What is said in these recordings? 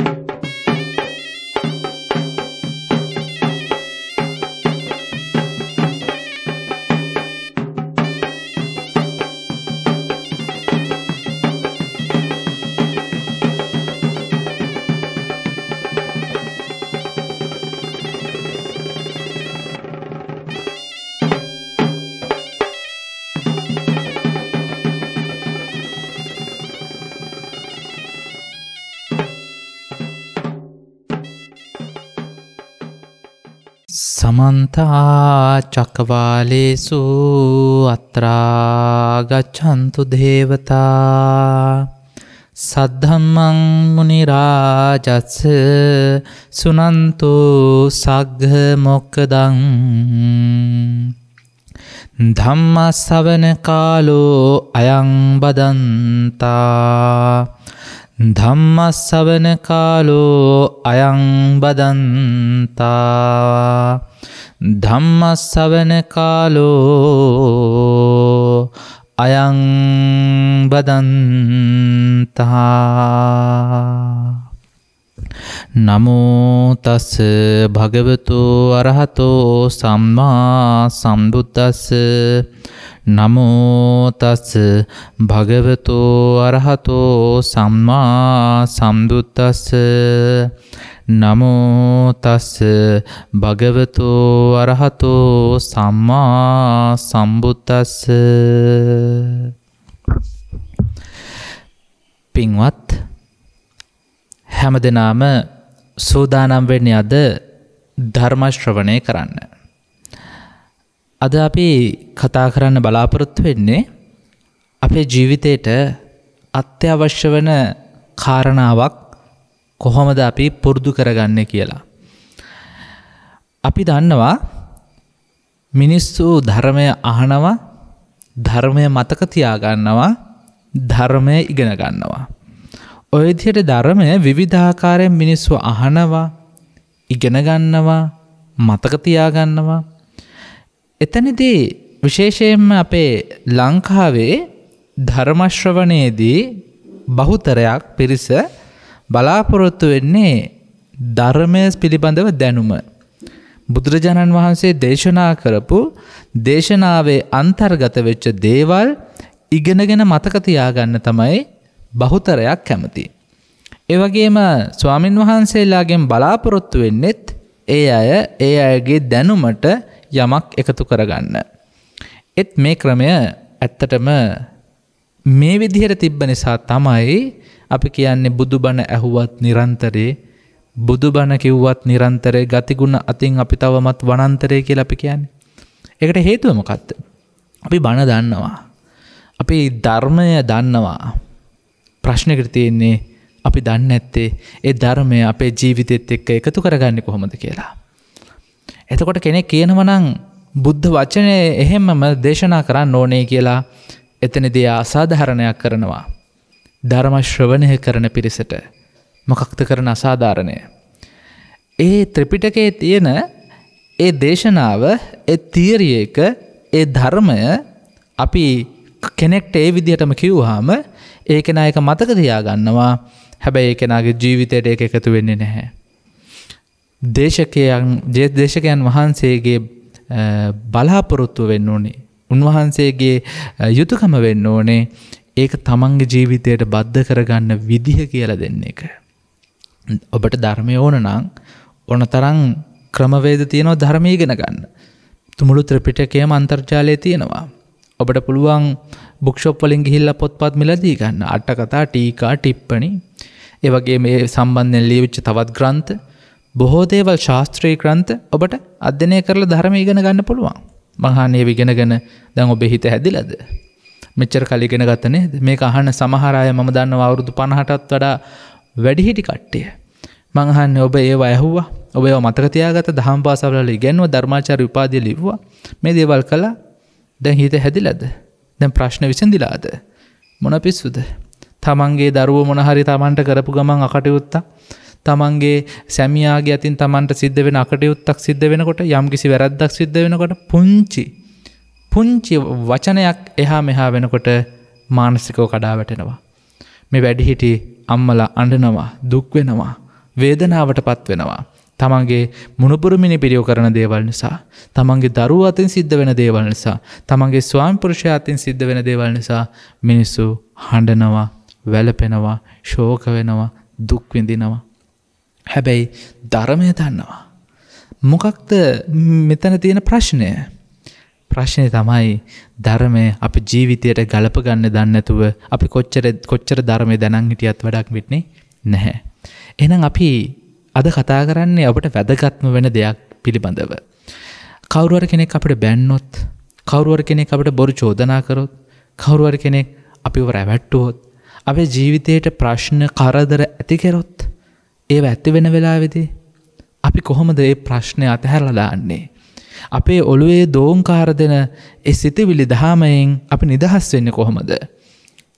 you. සමන්තා චක්කවාලේසු අත්‍රාගච්චන්තු දේවතා සද්ධම්මං මුනිරාජත්ස සුනන්තු සග්ග මොක්කදං ධම්මස්සවන කාලෝ අයං බදන්තා ධම්මස්සවන කාලෝ අයං බදන්තා. ධම්මස්සවන කාලෝ අයං බදන්තා. නමෝතස් භගවතු අරහතෝ සම්මා සම්බුද්දස්ස. නමෝතස් භගවතු අරහතෝ සම්මා සම්දුත්තස්ස නමෝතස් භගවතු අරහතෝ සම්මා සම්බුත්තස්ස පින්වත් හැම දෙනාම සූදානම් වෙන්නේ අද ධර්මශ්‍රවණය කරන්න. අද අපි කතා කරන්න බලාපොරොත්තු වෙන්නේ අපේ ජීවිතයට අත්‍යවශ්‍ය වන කාරණාවක් කොහොමද අපි පුරුදු කරගන්න කියලා. අපි දන්නවා මිනිස්සු ධර්මය අහනවා ධර්මය මතක තියාගන්නවා ධර්මය ඉගෙන ගන්නවා. ඔයදියට ධර්මය විවිධාකාරයෙන් මිනිස්සු අහනවා ඉගෙනගන්නවා මතකතියාගන්නවා එතනිදී විශේෂයෙන්ම අපේ ලංකාවේ ධර්මශ්‍රවනයේදී බහුතරයක් පිරිස බලාපොරොත්තු වෙන්නේ ධර්මය පිළිබඳව දැනුම. බුදුරජාණන් වහන්සේ දේශනා කරපු දේශනාවේ අන්තර්ගත වෙච්ච දේවල් ඉගෙනගෙන මතකතියාගන්න තමයි බහුතරයක් කැමති. ඒවගේම ස්වාමින් වහන්සේලාගෙන් බලාපොරොත්තු වෙන්නෙත් ඒ අය ඒ අයගේ දැනුමට යමක් එකතු කරගන්න. එත් මේ ක්‍රමය ඇත්තටම මේ විදිහට තිබ්බ නිසා තමයි අපි කියන්නේ බුදුබණ ඇහුවත් නිරන්තරේ බුදුබණ කිව්වත් නිරන්තරේ ගතිගුණ අතින් අපි තවමත් වනන්තරය කියලා අපි කියන්නේ. එකට හේතුව මොකක්ද. අපි බණ දන්නවා. අපි ධර්මය දන්නවා. ප්‍රශ්නකට තියෙන්නේ අපි දන්න ඇත්තේ ඒ ධර්මය අපේ ජීවිතෙත් එක්ක එකතු කරගන්න කොහොමද කියලා. එතකොට කෙනෙක් කියනවනං බුද්ධ වචනය එහෙම්මම දේශනා කරන්න ඕනේ කියලා එතනදී අසාධහරණයක් කරනවා. ධර්මශ්‍රවණය කරන පිරිසට මොකක්ත කරන අසාධාරණය. ඒ ත්‍රිපිටකේ තියෙන ඒ දේශනාව එ තීරිය එක ඒ ධර්මය අපි කෙනෙක්ට ඒ විදිහටම කිව්හාම ඒකෙන එක මතක තියාගන්නවා හැබැයි ඒකෙනගේ ජීවිතයට එක එකතු වෙන්නේ නැහැ. දේශකයන් දේශකයන් වහන්සේගේ බලාපොරොත්තුව වෙන්න ඕනේ. උන්වහන්සේගේ යුතුකම වෙන්න ඕනේ ඒක තමන්ගේ ජීවිතයට බද්ධ කරගන්න විදිහ කියල දෙන්න එක. ඔබට ධර්මය ඕන නං ඕන තරං ක්‍රමවේද තියෙනවා ධර්මීගෙන ගන්න. තුමුළු ත්‍රපිටකයම අන්තර්ජාලය තියෙනවා. ඔබට පුළුවන් බුක්ෂොප්වලින් ගිහිල්ල පොත්පත් මිලදී ගන්න අට්ටකතා ටීකා ටිප්පනි ඒවගේ මේ සම්බන්ධයෙන් ලියවිච්ච තවත් ග්‍රන්ථ බොහෝ දේවල් ශාස්ත්‍රී ක්‍රන්ත ඔබට අධ්‍යනය කරලා ධර්ම ඉගෙන ගන්න පුළුවන්. මහානය විගෙනගෙන දැන් ඔබ හිත හැදිලද? මෙච්චර කලිගෙන ගත්තනේ මේ අහන්න සමහරය මම දන්න අවුරුදු පණහටත් වඩා වැඩිහිටි කට්ටිය. මංහන්න ඔබ ඒ ඇහුවා. ඔබ මතකතියාගත දහම් පාසවල ඉගැන්ව ධර්මාචාර උපාදිය ලිව්වා. මේ දේවල් කලා දැන් හිත හැදිලද? දැන් ප්‍රශ්න විසඳිලාද? මොන පිස්සුද? තමන්ගේ දරුව මොනහරි තමන්ට කරපු ගමන් අකටයුත්තා තමන්ගේ සැමියාගේ අතින් තමන්ට සිද්ධ වෙන අකටයුත්තක් සිද්ධ වෙනකොට යම්කිසි වැරද්දක් සිද්ධ වෙනකොට පුංචි පුංචි වචනයක් එහා මෙහා වෙනකොට මානසිකෝ කඩා වැටෙනවා. මේ වැඩිහිටි අම්මල අඩනවා දුක් වෙනවා වේදනාවට පත් වෙනවා. තමන්ගේ මුණපුරමිනි පිරියෝ කරන දේවල් නිසා. තමන්ගේ දරුව අතින් සිද්ධ වෙන දේවල් නිසා. තමන්ගේ ස්වාම් පුරුෂය අතින් සිද්ධ වෙන දේවල් නිසා මිනිස්සු හඬනවා වැලපෙනවා ශෝක වෙනවා දුක්විඳිනවා. හැබැයි ධරමය දන්නවා. මොකක්ද මෙතන තියෙන ප්‍රශ්නය ප්‍රශ්නය තමයි ධර්මය අපි ජීවිතයට ගලපගන්න දන්නඇතුව අපි කොච්චර කොච්චර ධර්මය දැනන් හිටියත් වඩක් විටනේ නැහැ. එනම් අපි අද කතා කරන්නේ ඔබට වැදගත්ම වෙන දෙයක් පිළිබඳව. කවරුවර කෙනෙක් අපට බැන්නොත් කවරුවර කෙනෙක් අපට බොරු චෝදනා කරොත් කවරුවර කෙනෙක් අපිව රැවැට්ටුවොත් අපේ ජීවිතයට ප්‍රශ්න කරදර ඇතිකෙරොත් ඒ ඇත්ති වෙන වෙලාවෙදී අපි කොහොමද ඒ ප්‍රශ්නය අතහැරලදාන්නේ. අපේ ඔළුවේ දෝංකාර දෙන එ සිතවිලි දහාමයෙන් අපි නිදහස් වෙන්න කොහොමද.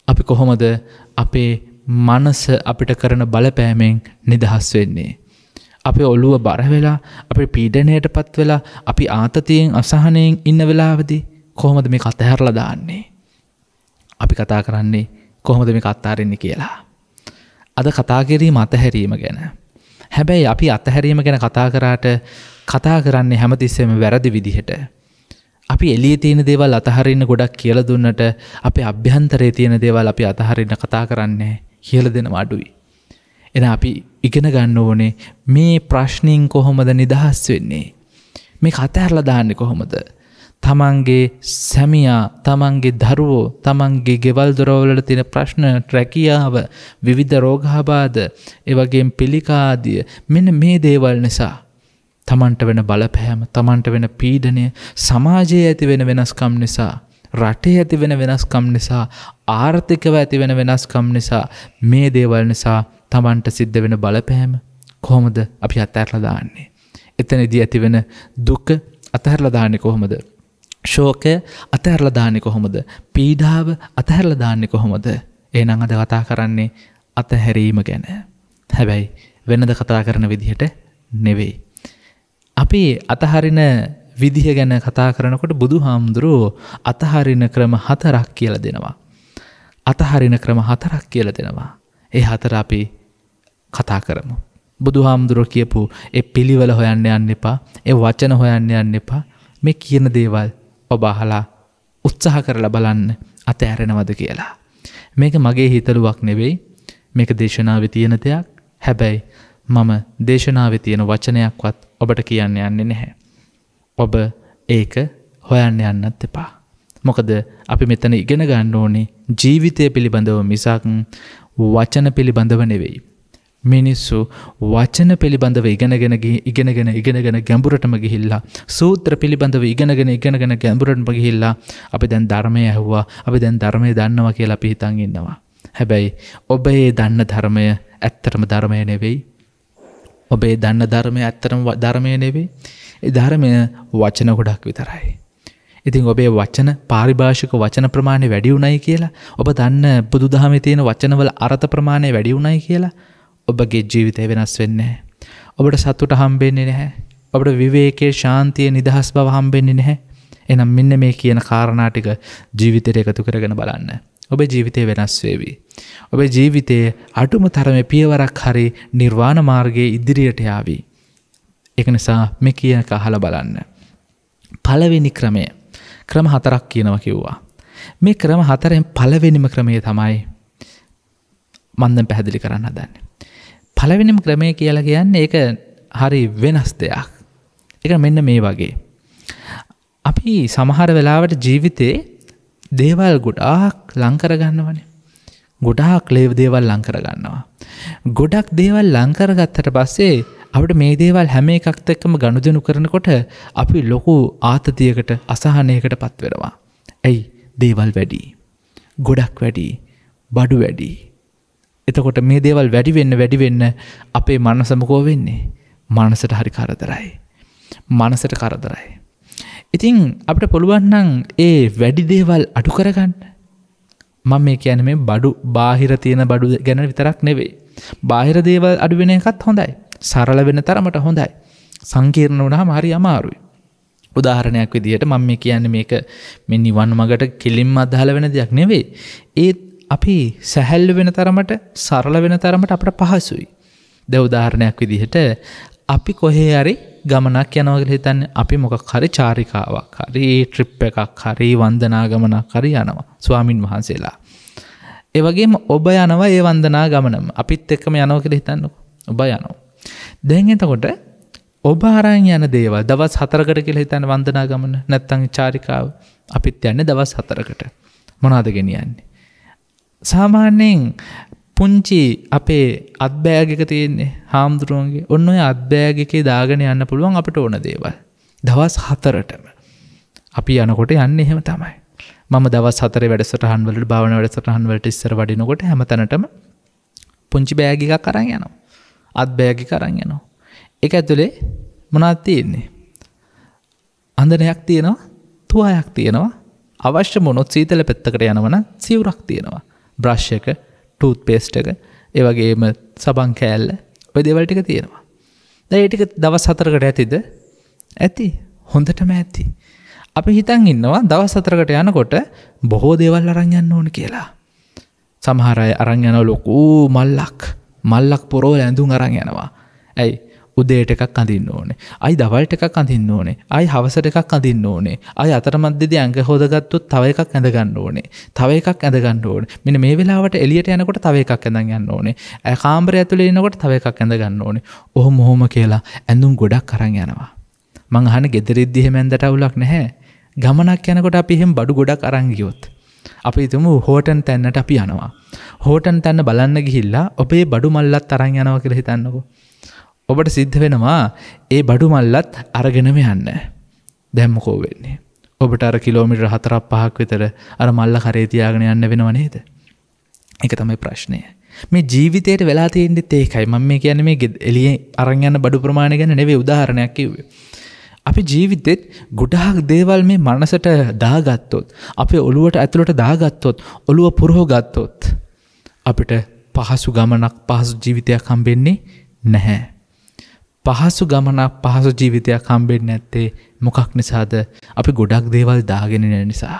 අපි කොහොමද අපේ මනස අපිට කරන බලපෑමෙන් නිදහස් වෙන්නේ. අපේ ඔල්ලුව බරවෙලා අපි පීඩනයට පත් වෙලා අපි ආතතියෙන් අසහනයෙන් ඉන්න වෙලාවදී කොහොමද මේ කතහැරලා දාන්නේ. අපි කතා කරන්නේ කොහොමද මේ කත්තාරෙන්නේ කියලා. අද කතාකිරීම අතහැරීම ගැන. හැබැයි අපි අතහැරීම ගැන කතා කරාට කතා කරන්නේ හැමතිස්සෙම වැරදි විදිහට. අපි එලිය තියෙන දේවල් අතහරින්න ගොඩක් කියල දුන්නට අපේ අභ්‍යන්තරේ තියෙන දේවල් අපි අතහරින්න කතා කරන්නේ කියල දෙන අඩුයි. එන අපි ඉගෙන ගන්න ඕනේ මේ ප්‍රශ්නීන් කොහොමද නිදහස් වෙන්නේ. මේ කතඇරල දාන්න කොහොමද. තමන්ගේ සැමියා තමන්ගේ දරුවෝ තමන්ගේ ගෙවල් දොරවලට තියෙන ප්‍රශ්න ට්‍රැකියාව විවිධ රෝගහබාද එවගේ පිළිකාදිය මෙන්න මේ දේවල් නිසා තමන්ට වෙන බලපෑම තමන්ට වෙන පීඩනය සමාජයේ ඇති වෙන වෙනස්කම් නිසා රටේ ඇති වෙන වෙනස්කම් නිසා ආර්ථිකව ඇති වෙන වෙනස්කම් නිසා මේ දේවල් නිසා තමන්ට සිද්ධ වෙන බලපෑම කොහොමද අපි අත්තඇරලදාන්නේ. එතනදී ඇති වෙන දුක අතහැරලදාන්නේ කොහොමද. ශෝකය අතහැරලදාන්නේ කොහොමද. පීඩාව අතහැරලදාන්නේ කොහොමද. ඒ නං අද කතා කරන්නේ අතහැරීම ගැන. හැබැයි වෙනද කතා කරන විදිහට නෙවෙයි. අපි අතහරින විදිහ ගැන කතා කරනකොට බුදු හාමුදුරුවෝ අතහරින ක්‍රම හතරක් කියල දෙනවා. අතහරින ක්‍රම හතරක් කියල දෙනවා. ඒ හතර අපි කතා කරමු. බුදු හාමුදුරුව කියපු එ පිළිවල හොයන්න යන්න එපා ඒ වචන හොයන්න යන්න එපා මේ කියන දේවල් ඔබ අහලා උත්සාහ කරලා බලන්න අත ඇරෙනවද කියලා. මේක මගේ හිතලුවක් නෙවෙයි මේක දේශනාව තියෙන දෙයක් හැබැයි මම දේශනාව තියෙන වචනයක්වත් ඔබට කියන්න යන්නේ නැහැ. ඔබ ඒක හොයන්න යන්නත් එපා. මොකද අපි මෙතන ඉගෙන ගන්න ඕනේ ජීවිතය පිළිබඳව මිසක් වචන පිළිබඳව නෙවෙයි. මිනිස්සු වචන පිළිබඳව ඉගෙනගෙන ඉගෙනගෙන ඉගෙනගෙන ගැඹුරටම ගිහිල්ලා සූත්‍ර පිළිබඳව ඉගෙනගෙන ඉගෙනගෙන ගැඹුරටම ගිහිල්ලා අපි දැන් ධර්මය ඇහුවා අපි දැන් ධර්මය දන්නවා කියලා අපි හිතන් ඉන්නවා. හැබැයි ඔබ ඒ දන්න ධර්මය ඇත්තටම ධර්මය නෙවෙයි. ඔබේ දන්න ධර්මය ඇත්තරම ධර්මය නෙවෙයි. ඒ ධර්මය වචන ගොඩක් විතරයි. ඉතින් ඔබේ වචන පාරිභාෂික වචන ප්‍රමාණය වැඩි වුණයි කියලා ඔබ දන්න බුදු දහම තියෙන වචනවල අරත ප්‍රමාණය වැඩි වුණයි කියලා ඔබගේ ජීවිතය වෙනස් වෙන්නේ. ඔබට සත්තුට හම්බෙන්නේ නැහැ. ඔබට විවේකේ ශාන්තිය නිදහස් බව හම්බෙන්නේ නැහැ. එනම් මෙන්න මේ කියන කාරණාටික ජීවිතයට එකතු කරගෙන බලන්න. ඔබ ජීවිතය වෙනස් වේවී. ඔබ ජීවිතයේ අඩුම තරම පියවරක් හරි නිර්වාණ මාර්ගයේ ඉදිරියට යාවී. එක නිසා මෙ කියන කහල බලන්න. පලවෙනි ක්‍රමය ක්‍රම හතරක් කියනව කිව්වා. මේ ක්‍රම හතරෙන් පලවෙනිම ක්‍රමය තමයි මන්දම් පැහැදිලි කරන්න හදන්නේ. පලවෙනිම ක්‍රමය කියලා කියන්න ඒක හරි වෙනස් දෙයක්. එක මෙන්න මේ වගේ. අපි සමහර වෙලාවට ජීවිතේ දේවල් ගොඩාක් ලංකරගන්නවනේ. ගොඩාක් ලේව දේවල් ලංකරගන්නවා. ගොඩක් දේවල් ලංකරගත්තට පස්සේ අපට මේ දේවල් හැම එකක්ත එක්කම ගණුදනු කරනකොට අපි ලොකු ආතතියකට අසහනයකට පත්වෙනවා. ඇයි දේවල් වැඩි. ගොඩක් වැඩි බඩු වැඩි. එතකොට මේ දේවල් වැඩිවෙන්න වැඩිවෙන්න අපේ මනසමකෝ වෙන්නේ මනසට හරි කරදරයි. මනසට කරදරයි. ඉතිං අපට පුළුවන්නන් ඒ වැඩි දේවල් අඩු කරගන්න මම මේ කියන මේ බඩු බාහිර තියෙන බඩු ගැන විතරක් නෙවෙයි. බාහිර දේවල් අඩුවෙන එකත් හොඳයි. සරල වෙන තරමට හොඳයි. සංකීර්ණ වුණහම හරි අමාරුයි. උදාහරණයක් විදිහට මම මේ කියන්නේ මේක මෙ නිවන් මගට කෙලින්ම අදහල වෙන දෙයක් නෙවෙයි. ඒත් අපි සැහැල්ල වෙන තරමට සරල වෙන තරමට අපට පහසුයි. දැවදාහරණයක් විදිහට අපි කොහේ හරි ගමනක් යනවගල හිතන්න අපි මොකක් හරි චාරිකාවක් හරි ට්‍රිප් එකක් හරි වන්දනා ගමනක් හරි යනවා ස්වාමින් වහන්සේලා. ඒවගේම ඔබ යනවා ඒ වන්දනා ගමනම අපිත් එක්කම යනව කළ හිතන්න ඔබ යනවා. දැන් එතකොට ඔබ අරං යන දේවල් දවස් හතරකට කියල හිතන්න වන්දනා ගමන නැත්තං චාරිකාව අපිත් යන්න දවස් හතරකට මොනාද ගෙනියන්නේ. සාමාන්‍යයෙන් පුංචි අපේ අත්බෑගක තියෙන්නේ හාමුදුරුවන්ගේ ඔන්න ඔය අත්බෑගකේ දාගෙන යන්න පුළුවන් අපට ඕන දේවල්. දවස් හතරටම. අපි යනකොට යන්න එහෙම තමයි. මම දවස් හතර වැඩසටහන්වලට භාවන වැඩසටහන්වලට ඉස්සර වඩිනකොට හැමතැනටම පුංචි බෑගිකක් කරන්න යනවා. අත් බෑගි කරන්න යනවා. එක ඇතුළේ මොනත් තියෙන්නේ. අඳනයක් තියෙනවා තුවායක් තියෙනවා අවශ්‍ය මොනොත් සීතල පැත්තකට යනවන සිවුරක් තියෙනවා. බ්‍රශ්යක ටූත් පේස්ට එක ඒවගේම සබං කෑල්ල ඔය දෙවල්ටික තියෙනවා. දැයිටික දවස් හතරකට ඇතිද ඇති හොඳටම ඇති. අපි හිතන් ඉන්නවා දවස් සතරකට යනකොට බොහෝ දේවල් අරංයන්න ඕන කියලා. සමහරය අරං යන ලොකූ මල්ලක් මල්ලක් පොරෝල ඇඳුම් අරං යනවා. ඇයි උදේට එකක් අඳින්න ඕනේ. අයි දවල්ට එකක් අඳින්න ඕනේ. අයි හවසට එකක් අඳින්න ඕනේ. අයි අතරමද්දෙද ඇඟ හොදගත්තුත් තව එකක් ඇඳගන්න ඕනේ. තව එකක් ඇඳගන්න ඕන. මෙන මේ වෙලාවට එලියට යනකොට තව එකක් ඇඳ යන්න ඕනේ. ඇ කාම්බර ඇතුළ එනකොට තව එකක් ඇඳගන්න ඕනේ. ඔහු මොහොම කියලා ඇඳුම් ගොඩක් කරන්න යනවා. මං අහන ගෙදරිද්දිහෙම ඇන්දට අවුලක් නැහැ. ගමනක් යනකොට අපි එහෙම බඩු ගොඩක් අරංගියොත් අපි තුම හෝටන් තැන්නට අපි යනවා. හෝටන් තැන්න බලන්න ගිහිල්ලා ඔබේ බඩු මල්ලත් තරං යනව කියල හිතන්නකෝ. ඔබට සිද්ධ වෙනවා ඒ බඩු මල්ලත් අරගෙනම යන්න දැම්මකෝ වෙන්නේ. ඔබට අර කිලෝමිට හතරක් පහක් විතර අර මල්ල කරේතියාගෙන යන්න වෙනව නේද. එක තමයි ප්‍රශ්නය. මේ ජීවිතයට වෙලා තියෙන්ෙත් ඒකයි මම මේ කියන මේ එලිය අරංයන්න බඩු ප්‍රමාණය ගැන නෙවේ උදාහරණයක් කිව්වේ. අපි ජීවිතෙත් ගොඩාක් දේවල් මේ මනසට දාගත්තොත් අපේ ඔළුවට ඇතුළට දාගත්තොත් ඔළුව පුරහෝ ගත්තොත් අපිට පහසු ගමනක් පහසු ජීවිතයක් හම්බෙන්නේ නැහැ. පහසු ගමනක් පහසු ජීවිතයක් හම්බෙන් නැත්තේ මොකක් නිසාද අපි ගොඩක් දේවල් දාගෙනෙන නිසා.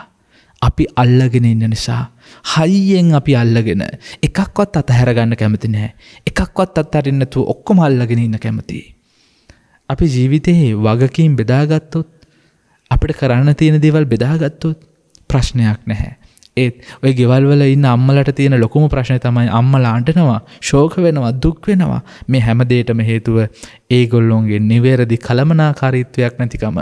අපි අල්ලගෙන ඉන්න නිසා. හයියෙන් අපි අල්ලගෙන එකක්වත් අතහැරගන්න කැමති නෑ එකක්වත් අත්තරන්නතු ඔක්කොම අල්ලගෙන ඉන්න කැමති. අපි ජීවිතයේ වගකින් බෙදාගත්තොත් අපිට කරන්න තියෙන දේවල් බෙදාගත්තොත් ප්‍රශ්නයක් නැහැ. ඒත් ඔය ගෙවල්වල ඉන්න අම්මලට තියෙන ලොකුම ප්‍රශ්නය තමයි අම්මලා අන්ටනවා ශෝක වෙනවා දුක් වෙනවා. මේ හැමදේටම හේතුව ඒගොල්ලොන්ගේ නිවේරදි කළමනාකාරීත්වයක් නැතිකම.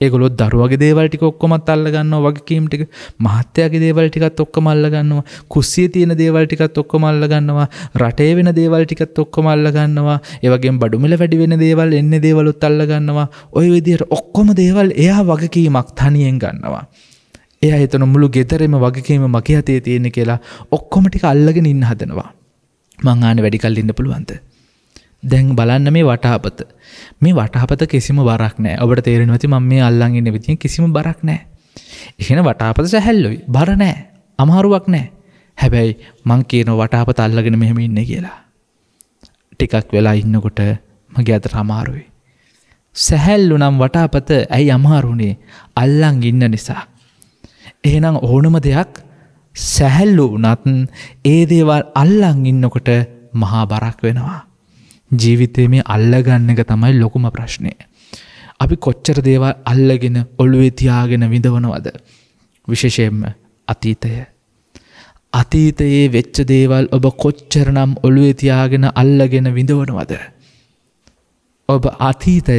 ඒගොලොත් දරුවගේ දේවල්ටික ඔක්කොමත් අල්ලගන්න වගකීම්ටික මහත්‍යයාගේ දේවල්ටිකත් ඔක්කොම අල්ලගන්නවා කුස්සිය තියෙන දේවල්ටිකත් ඔක්කොම අල්ලගන්නවා රටේ වෙන දේවල්ටිකත් ඔක්කොම අල්ලගන්නවා ඒවගේ බඩුමල වැඩි වෙන දේවල් එන්න දේවලුත් අල්ලගන්නවා ඔය විදියට ඔක්කොම දේවල් එයා වගකීමක් තනියෙන් ගන්නවා. එය හිතන මුළු ගෙදරෙම වගකීම මගේ හතේ තියෙන කියලා ඔක්කොමටික අල්ලගෙන ඉන්න හදනවා. මංආන වැඩිකල් ඉන්න පුළුවන්ද. දැන් බලන්න මේ වටාපත මේ වටහපත කිසිම බරක් නෑ ඔබට තේරෙනවති ම මේ අල්ලංගන්න විතිය කිසිම බරක් නෑ. එහෙන වටාපත සැහැල්ලොයි බර නෑ අමාරුවක් නෑ හැබැයි මං කියන වටාපත අල්ලගෙන මෙහෙම ඉන්න කියලා. ටිකක් වෙලා ඉන්නකොට මගේ අතර අමාරුයි. සැහැල්ලු නම් වටාපත ඇයි අමාරුණේ අල්ලං ඉන්න නිසා. එහෙනම් ඕනම දෙයක් සැහැල්ලු නත් ඒ දේවල් අල්ලං ඉන්නකොට මහා බරක් වෙනවා. ජීවිතය මේ අල්ලගන්න එක තමයි ලොකුම ප්‍රශ්නය. අපි කොච්චර දේවල් අල්ලගෙන ඔළුවේ තියාගෙන විඳවනවද. විශේෂයෙන්ම අතීතය. අතීතයේ වෙච්ච දේවල් ඔබ කොච්චරනම් ඔළුවේ තියාගෙන අල්ලගෙන විඳවනවද. ඔබ අතීතය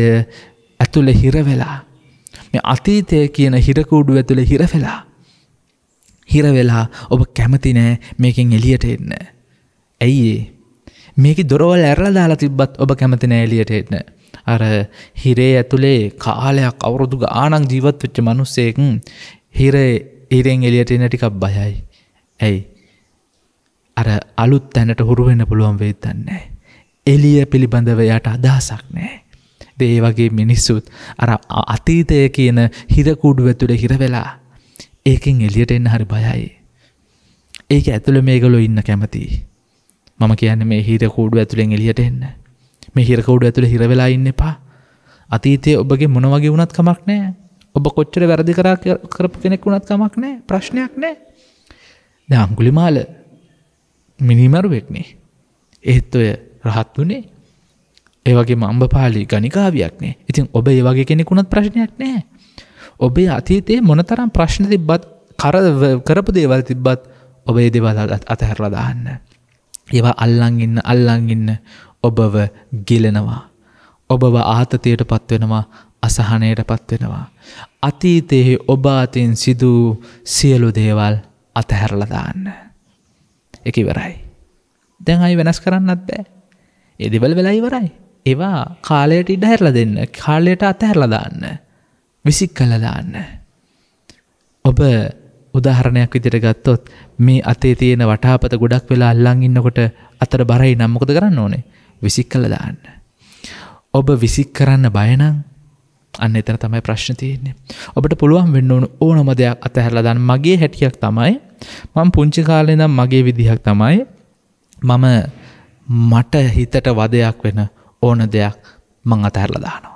ඇතුළ හිරවෙලා මේ අතීතය කියන හිරකූඩු ඇතුළ හිරවෙලා හිරවෙලා ඔබ කැමති නෑ මේකින් එලියට එන්න. ඇයිඒ මේක දොරවල් ඇරල දාලා තිබ්බත් ඔබ කැමති නෑ එලියට එන්න. අර හිරේ ඇතුළේ කාලයක් අවුරුදු ආනං ජීවත් වෙච්ච මනුස්සේකන් හිර ඉරෙන් එලියට එන්න ටිකක් බයයි. ඇයි අර අලුත් තැනට හුරුවෙන්න පුළුවන් වෙදන්නේ. එලිය පිළිබඳව යට අදහසක් නෑ. දේ වගේ මිනිස්සුත් අර අතීතය කියන හිරකුඩු ඇතුළ හිරවෙලා ඒකෙන් එලියට එන්න හරි බයයි. ඒක ඇතුළ මේගලො ඉන්න කැමති. මම කියන්න මේ හිර කූඩු ඇතුළෙන් එලියට එන්න. මේ හිරකවුඩු ඇතුළ හිරවෙලා ඉන්න එපා. අතීතය ඔබගේ මොනවගේ වුණත් කමක් නෑ ඔබ කොච්චර වැරදි කරා කරපු කෙනෙක් වුණත් කමක් නෑ ප්‍රශ්නයක් නෑ. ද අංගුලිමාල මිනිමරුවෙක්නේ. ඒත් ඔය රහත් වනේ ඒවගේ මම්බ පාලි ගනිකාවයක්නේ ඉතින් ඔබ ඒ වගේ කෙනෙකුුණත් ප්‍රශ්නයක් නෑ ඔබේ අතීතයේ මොනතරම් ප්‍රශ්න තිබ්බත් කර කරපු දේවල් තිබ්බත් ඔබේ දෙවලගත් අතහැරලා දාන්න. ඒවා අල්ලංගින්න අල්ලංගින්න ඔබව ගිලෙනවා. ඔබව ආතතයට පත්වෙනවා අසහනයට පත්වෙනවා. අතීතයේ ඔබ අතින් සිදූ සියලු දේවල් අතහැරලදාන්න. එක ඉවරයි. දැන් අයි වෙනස් කරන්නත් බෑ. එදිවල් වෙලා ඉවරයි. ඒවා කාලයට ඉඩ හැරල දෙන්න කාලයට අතහැරලදාන්න. විසික් කලදාන්න. ඔබ උදාහරණයක් විදිර ගත්තොත් මේ අතේ තියෙන වටාපත ගොඩක් වෙලා අල්ලං ඉන්නකොට අතර බරයි නම්මොකද කරන්න ඕනේ විසික් කල දාන්න. ඔබ විසික් කරන්න බයනං අන්න එතන තමයි ප්‍රශ්න තියෙන්නේ. ඔබට පුළුවන් වෙන්න ඕන ඕනම දෙයක් අතහැරලා දාන්න මගේ හැටියක් තමයි මම පුංචි කාලේ ඉඳන් මගේ විදිහක් තමයි මම මට හිතට වදයක් වෙන ඕන දෙයක් මං අතහැරලා දානවා.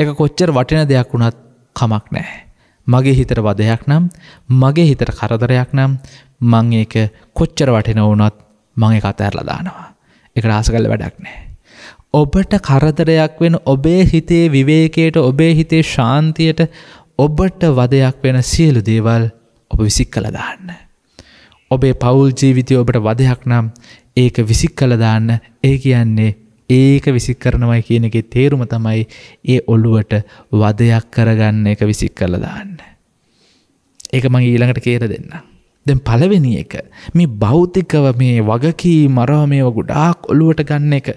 එක කොච්චර වටින දෙයක් වුණත් කමක් නැහැ. මගේ හිතට වදයක් නම් මගේ හිතට කරදරයක් නම් මං ඒක කොච්චර වටින වුණත් මං එක අතහැරලා දානවා. එක රාස කල වැඩක් නෑ. ඔබට කරදරයක් වෙන ඔබේ හිතේ විවේකයට ඔබේ හිතේ ශාන්තියට ඔබට වදයක් වෙන සියලු දේවල් ඔබ විසික් කළ දාන්න. ඔබේ පවුල් ජීවිතය ඔබට වදයක් නම් ඒක විසික් කළ දාන්න ඒ කියන්නේ ඒක විසික් කරනවයි කියන එක තේරුම තමයි ඒ ඔල්ලුවට වදයක් කරගන්න එක විසික් කළ දාන්න. ඒක මං ඊළඟට කේර දෙන්න. දැන් පලවෙනි එක මේ බෞතිකව මේ වගකී මරව මේව ගොඩාක් ඔල්ලුවට ගන්න එක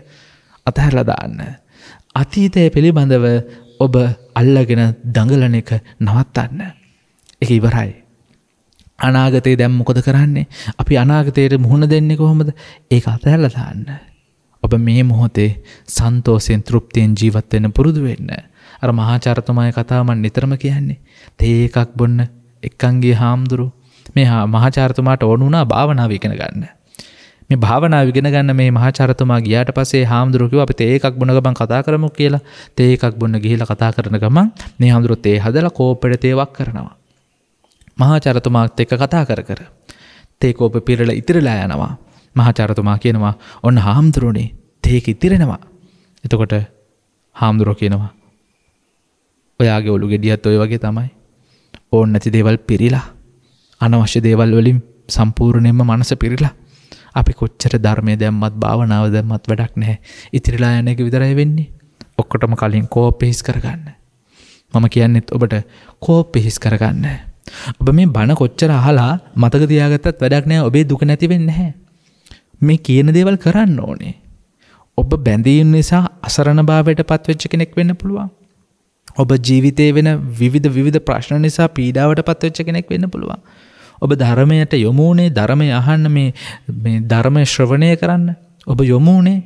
අතහැරලා දාන්න. අතීතය පිළිබඳව ඔබ අල්ලගෙන දඟලන එක නවත්තන්න. එක ඉවරයි. අනාගතයේ දැම් මොකොද කරන්නේ අපි අනාගතයට මුහුණ දෙන්නේ කොහොමද ඒක අතහැරල දාන්න. ඔබ මේ මොහොතේ සන්තෝසයෙන් තෘප්තියෙන් ජීවත්වෙන පුරුදු වෙන්න. අර මහාචාරතුමාය කතාමන් නිතරම කියන්නේ තේ එකක් බොන්න එක්කන්ගේ හාමුදුරු මේ මහාචාරතුමාට ඕනුනා භාවනාව ඉගෙන ගන්න. මේ භාවනා විගෙන ගන්න මේ මහාචරතුමා ගියාට පසේ හාමුදුරුවකිව අපි ඒකක් බොන ගමන් කතා කරමු කියලා තේකක් බොන්න ගිහිල කතා කරන ගමන් මේ හාමුදුරුව තේ හදල කෝපෙට තේවක් කරනවා. මහාචරතුමාත් එක්ක කතා කර කර තේකෝප පිරල ඉතිරලා යනවා මහාචරතුමා කියනවා ඔන්න හාමුදුරුවනේ තේක ඉතිරෙනවා. එතකොට හාමුදුරුව කියනවා ඔයාගේ ඔලු ගෙඩියත් ඔය වගේ තමයි. ඕන්න නැති දේවල් පිරිලා අනවශ්‍ය දේවල් වලින් සම්පූර්ණයෙන්ම මනස පිරිලා අපි කොච්චර ධර්මය දැම්මත් භාවනාව දැම්මත් වැඩක් නැහැ. ඉතිරිලා යන එක විතරයි වෙන්නේ. ඔක්කොටම කලින් කෝප පිහිස් කරගන්න. මම කියන්නෙත් ඔබට කෝප පිහිස් කරගන්න. ඔබ මේ බණ කොච්චර අහලා මතක තියාගත්තත් වැඩක් නෑ ඔබේ දුක නැතිවෙන්න හැ මේ කියන දේවල් කරන්න ඕනේ. ඔබ බැඳීම් නිසා අසරණ භාවයට පත්වෙච්ච කෙනෙක් වෙන්න පුළුවන්. ඔබ ජීවිතය වෙන විවිධ විධ ප්‍රශ්න නිසා පීඩාවට පත්වෙච්ච කෙනෙක් වෙන්න පුළුවන්. ඔබ ධර්මයට යොමුණේ ධර්මය අහන්න මේ ධර්මය ශ්‍රවණය කරන්න. ඔබ යොමුණේ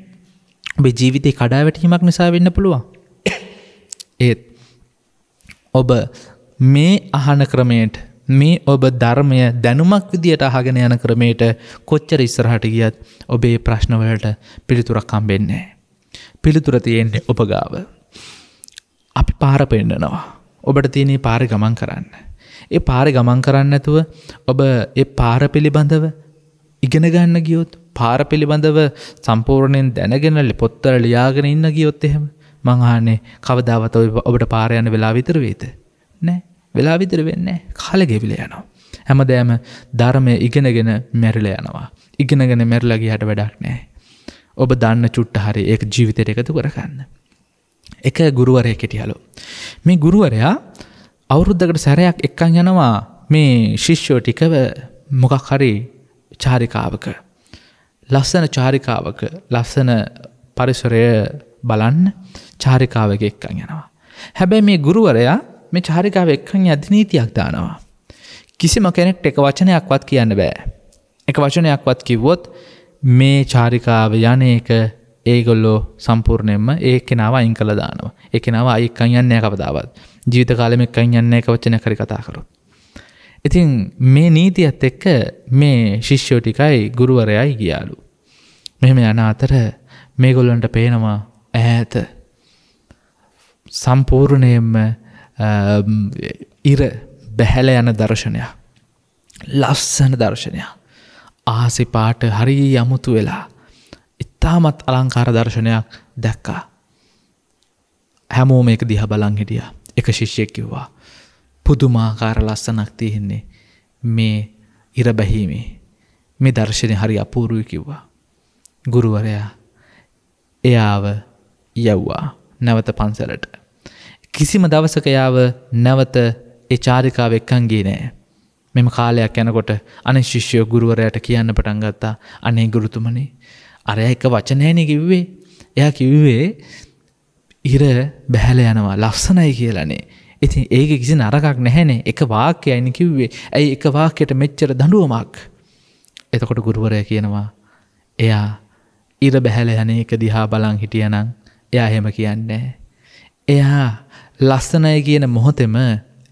ඔබ ජීවිතය කඩාවැටීමක් නිසා වෙන්න පුළුවන්. ඒත් ඔබ මේ අහන ක්‍රමයට මේ ඔබ ධර්මය දැනුමක් විදියට අහගෙන යන ක්‍රමයට කොච්චර ඉස්සරහට ගියත් ඔබේ ප්‍රශ්නවලට පිළිතුරක් කම්බෙන්නේ. පිළිතුර තියෙන්නේ ඔබ ගාව. අපි පාර පෙන්න්නනවා. ඔබට තියනේ පාරි ගමන් කරන්න. ඒ පාර ගමන් කරන්න ඇතුව ඔබ ඒ පාර පිළිබඳව ඉගෙන ගන්න ගියොත් පාර පිළිබඳව සම්පූර්ණයෙන් දැනගෙනල්ලි පොත්තර ලියාගෙන ඉන්න ගියොත් එහෙම මංහානේ කවදාවත ඔබට පාරයන්න වෙලා විතර වේත නෑ වෙලා විතර වෙන්න. කාල ගෙවිල යනවා. හැමදෑම ධර්මය ඉගෙනගෙන මැරිල යනවා. ඉගෙනගෙන මැරලගේ හට වැඩක් නෑ ඔබ දන්න චුට්ට හරි ඒ ජීවිතයට එකතු කරගන්න. එක ගුරුවරය කෙටියලු මේ ගුරුවරයා අවුරුද්ධකට සැරයක් එක්කන් යනවා. මේ ශිෂ්‍යෝ ටිකව මොකක් හරි චාරිකාවක. ලස්සන චාරිකාවක ලස්සන පරිසරය බලන්න චාරිකාවක එක්කන් යනවා. හැබැයි මේ ගුරුවරයා මේ චාරිකාව එක්කන් අධනීතියක් දානවා. කිසිම කෙනෙක්ට එක වචනයක්වත් කියන්න බෑ. එක වචනයක්වත් කිව්වොත් මේ චාරිකාව යන එක ඒගොල්ලෝ සම්පූර්ණයෙන්ම ඒ කෙනාව අයින් කළ දානවා ඒ කෙනාව අයිකන් යන්න කවදාවත් ජීවිත කාලෙමක්කයින් යන්න එක වචන කරි කතාකරු. ඉතින් මේ නීතියත් එක්ක මේ ශිෂ්‍යෝටිකයි ගුරුවරයයි ගියාලු. මෙහෙම යන අතර මේගොල්ලන්ට පේනවා ඈත සම්පූර්ණයෙන්ම ඉර බැහැල යන දර්ශනයක් ලස්සන දර්ශනයක් ආසි පාට හරි යමුතු වෙලා ඉතාමත් අලංකාර දර්ශනයක් දැක්කා. හැමෝ මේක දිහ බලං හිටිය එක ශිෂ්‍යයක් කිව්වා. පුදුමාකාර ලස්සනක් තියෙන්නේ මේ ඉර බැහීමේ මේ දර්ශනය හරි අපූරුයි කිව්වා. ගුරුවරයා එයාව යව්වා නැවත පන්සලට. කිසිම දවසක යාව නැවත ඒ චාරිකාව එක්කන්ගේ නෑ. මෙම කාලයක් යැනකොට අන ශිෂ්‍යය ගුරුවරයට කියන්න පටන් ගත්තා. අනේ ගුරුතුමනි අරය එක වචනෑන කිව්වේ. එයා කිව්වේ ඉර බැහැල යනවා ලස්සනයි කියලනේ. ඉතින් ඒක කිසි නරකක් නැහැනේ. එක වාක්‍ය අයිනි කිව්වේ. ඇයි එක වාක්‍යයට මෙච්චර දඩුවමක් එතකොට ගුරුවරය කියනවා එයා ඉර බැහැල යන එක දිහා බලං හිටියනං එයා හෙම කියන්නේ එයා ලස්සනය කියන මොහොතෙම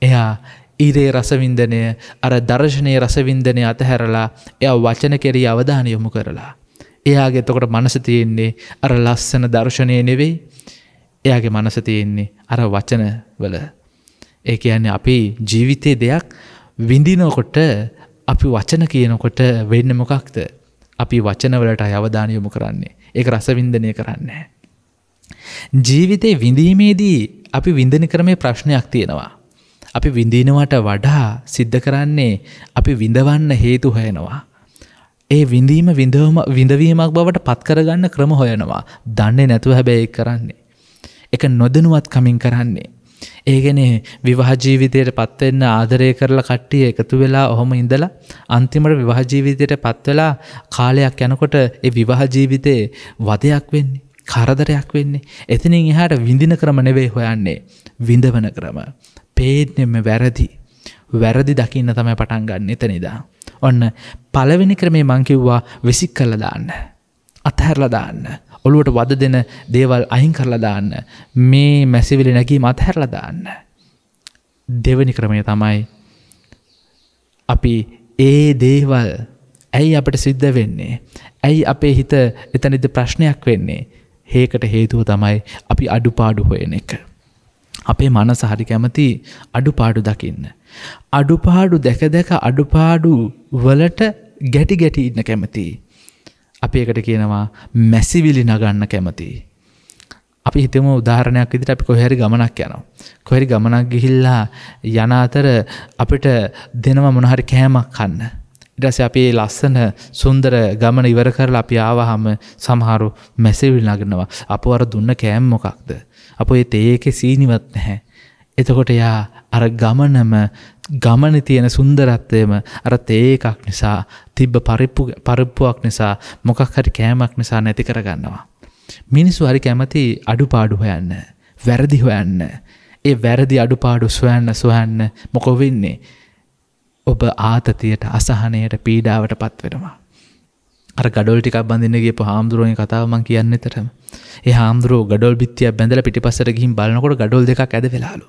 එයා ඊරේ රසවින්දනය අර දර්ශනය රසවින්දනය අතහැරලා එය වචන කෙරී අවධාන යොමු කරලා. එයාගේ එතකොට මනස තියෙන්නේ අර ලස්සන දර්ශනය නෙවෙයි එයාගේ මනස තියෙන්නේ අර වචන වල. ඒ කියන්නේ අපි ජීවිතයේ දෙයක් විඳිනකොට අපි වචන කියනකොට වෙන්න මොකක්ද අපි වචනවලට අයවධාන යොමු කරන්නේ ඒක රසවින්දනය කරන්නේ. ජීවිතේ විඳීමේදී අපි විඳනි කරමේ ප්‍රශ්නයක් තියෙනවා. අපි විඳීනවට වඩා සිද්ධ කරන්නේ අපි විඳවන්න හේතු හොයනවා. ඒ විඳීම විඳවම විඳවීමක් බවට පත්කරගන්න ක්‍රම හොයනවා දන්නේ නැතුව හැබැයි කරන්නේ. එක නොදනුවත් කමින් කරන්නේ. ඒගෙන විවාහජීවිතයට පත්වෙන්න ආදරය කරලා කට්ටිය එකතු වෙලා ඔහොම ඉඳලා අන්තිමට විවාහජීවිතයට පත්වෙලා කාලයක් යනකොට ඒ විවාහජීවිතයේ වදයක් වෙන්නේ කරදරයක් වෙන්නේ එතිනින් එහාට විඳින ක්‍රම නෙවෙයි හොයන්නේ විඳවන ක්‍රම පේනෙම වැරදි වැරදි දකින්න තමයි පටන් ගන්න එතනිදා. ඔන්න පළවෙනි ක්‍රමේ මංකිව්වා වෙසික් කල්ල දාන්න. අත්හැරල දාන්න. ඔළුවට වද දෙන දේවල් අහින් කරලා දාන්න. මේ මැසිවිලි නැකී මත්හැරල දාන්න. දෙවනි ක්‍රමය තමයි අපි ඒ දේවල් ඇයි අපට සිද්ධ වෙන්නේ. ඇයි අපේ හිත එතනිද ප්‍රශ්නයක් වෙන්නේ. හේකට හේතුව තමයි අපි අඩුපාඩු හොයන එක. අපේ මනස හරි කැමති අඩුපාඩු දකින්න. අඩුපාඩු දැක දැක අඩුපාඩු වලට ගැටි ගැටි ඉන්න කැමති. අපි එකට කියනවා මැසිවිලි නගන්න කැමති. අපි හිතම උදාහරණයක් විදිට අපි කොහැරි ගමනක් යනවා. කොහැරි ගමනක් ගිහිල්ලා යන අතර අපිට දෙනවා මොනහරි කෑමක් කන්න. ඉටස අපේ ලස්සන සුන්දර ගමන ඉවර කරලා අපි ආවහම සමහරු මැසිවිල් නගනවා අප අර දුන්න කෑම් මොකක්ද. අප ඒ තේක සීනිවත් නැහැ. එතකොට යා අර ගමනම ගමන තියෙන සුන්දරත්වයම අර තේකක් නිසා තිබ්බ පරිප්පු පරිප්පුවක් නිසා මොකක් හරි කෑමක් නිසා නැති කරගන්නවා. මිනිස්සු හරි කැමති අඩුපාඩු හොයන්න. වැරදි හොයන්න. ඒ වැරදි අඩුපාඩු සොයන්න සොයන්න මොකො වෙන්නේ. ඔබ ආතතියට අසහනයට පීඩාවට පත්වෙනවා. අර ගඩොල් ටිකක් බඳන්නගේ හාමුදුරුවන කතාවමන් කියන්න තරම ඒ හාමුදුරුව ගඩොල් බිත්තිය බැඳල පිටිපසර ගිහින් බලනකොට ගඩොල් දෙක ඇද වෙලාලු.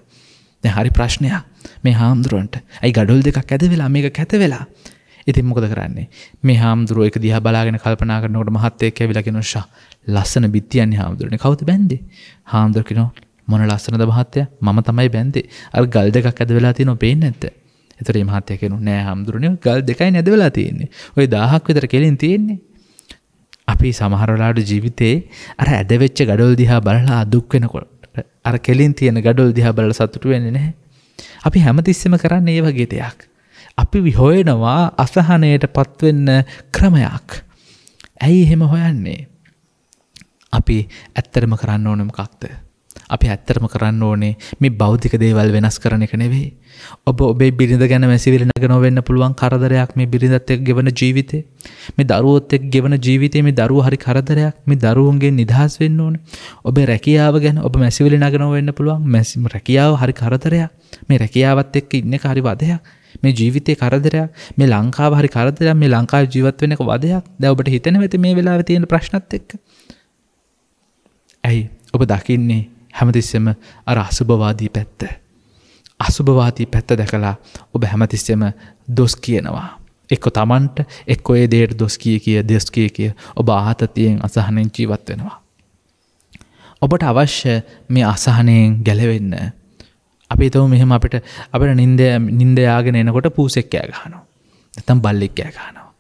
හරි ප්‍රශ්නයක්. මේ හාමුදුරුවන්ට. ඇයි ගඩොල් දෙකක් ඇද වෙලා? මේක කැත වෙලා? ඉතින් මොකද කරන්නේ? මේ හාමුදුරුව එක දිහ බලාගෙන කල්පනා කරනකොට මහත්තයක විලගෙනශා ලස්සන බිත්තියන්නේ හාමුදුරන කවත බැන්දේ හාමුදුරකිනෝ මොන ලස්සනද මහත්තය මම තමයි බැන්දේ අර ගල් දෙකක් ඇද වෙලා තියන පේෙන් ඇත්ත එතර මහත්ය කෙනු නෑ හාමුදුරනය ගල් දෙකයි නැද වෙලා තියෙන්නේ ඔය දාහක් විතර කෙලින් තියෙන්නේ අපි සමහරලාට ජීවිතේ අර ඇදවෙච්ච ගඩොල් දිහා බලලා දුක් වෙනකොට අර කෙලින් තියෙන ගඩොල් දිහා බලල සතුටු වෙන්නේ නැහැ. අපි හැමතිස්සෙම කරන්න ඒ වගේ දෙයක්. අපි විහොයනවා අසහනයට පත්වෙන්න ක්‍රමයක්. ඇයි එහෙම හොයන්නේ. අපි ඇත්තරම කරන්න ඕනමකක්ද. අපි ඇත්තරම කරන්න ඕනේ මේ බෞද්ධික දේවල් වෙනස් කරන එක නෙවෙයි. ඔබ ඔබේ බිරිඳ ගැන මැසිවිලි නග නොවෙන්න පුළුවන් කරදරයක් මේ බිරිඳත් එක් ගෙවන ජීවිතේ. මේ දරුවොත් එක් ගෙවන ජීවිතේ මේ දරුව හරි කරදරයක් මේ දරුවන්ගේ නිදහස් වෙන්න ඕන. ඔබේ රැකියාව ගැන ඔබ මැසිවිලි නග නොවෙන්න පුළුවන් මැසිම රැකියාව හරි කරදරයක් මේ රැකියාවත් එක්ක ඉන්න හරි වදයක් මේ ජීවිතය කරදරයක් මේ ලංකාව හරි කරදරයක් මේ ලංකාව ජීවත් වෙනක වදයක්. දැ ඔබට හිතන වෙත මේ වෙලා තියෙන ප්‍රශ්නත් එක්ක? ඇයි? ඔබ දකින්නේ හැමතිස්සෙම අර අසුභවාදී පැත්ත. අසුභවාදී පැත්ත දැකලා ඔබ හැමතිස්සෙම දොස් කියනවා. එක්කො තමන්ට එක්කො ඒ දේට දොස් කිය කිය දෙස් කිය කිය ඔබ ආතතියෙන් අසහනෙන් ජීවත් වෙනවා. ඔබට අවශ්‍ය මේ අසහනයෙන් ගැලවෙන්න. අපි තව මෙහෙම අපිට අපට නින්ද නින්දයාගෙන එනකොට පූසෙක්කෑ ගහනෝ. නැතම් බල්ලෙක්කෑ ගහනවා.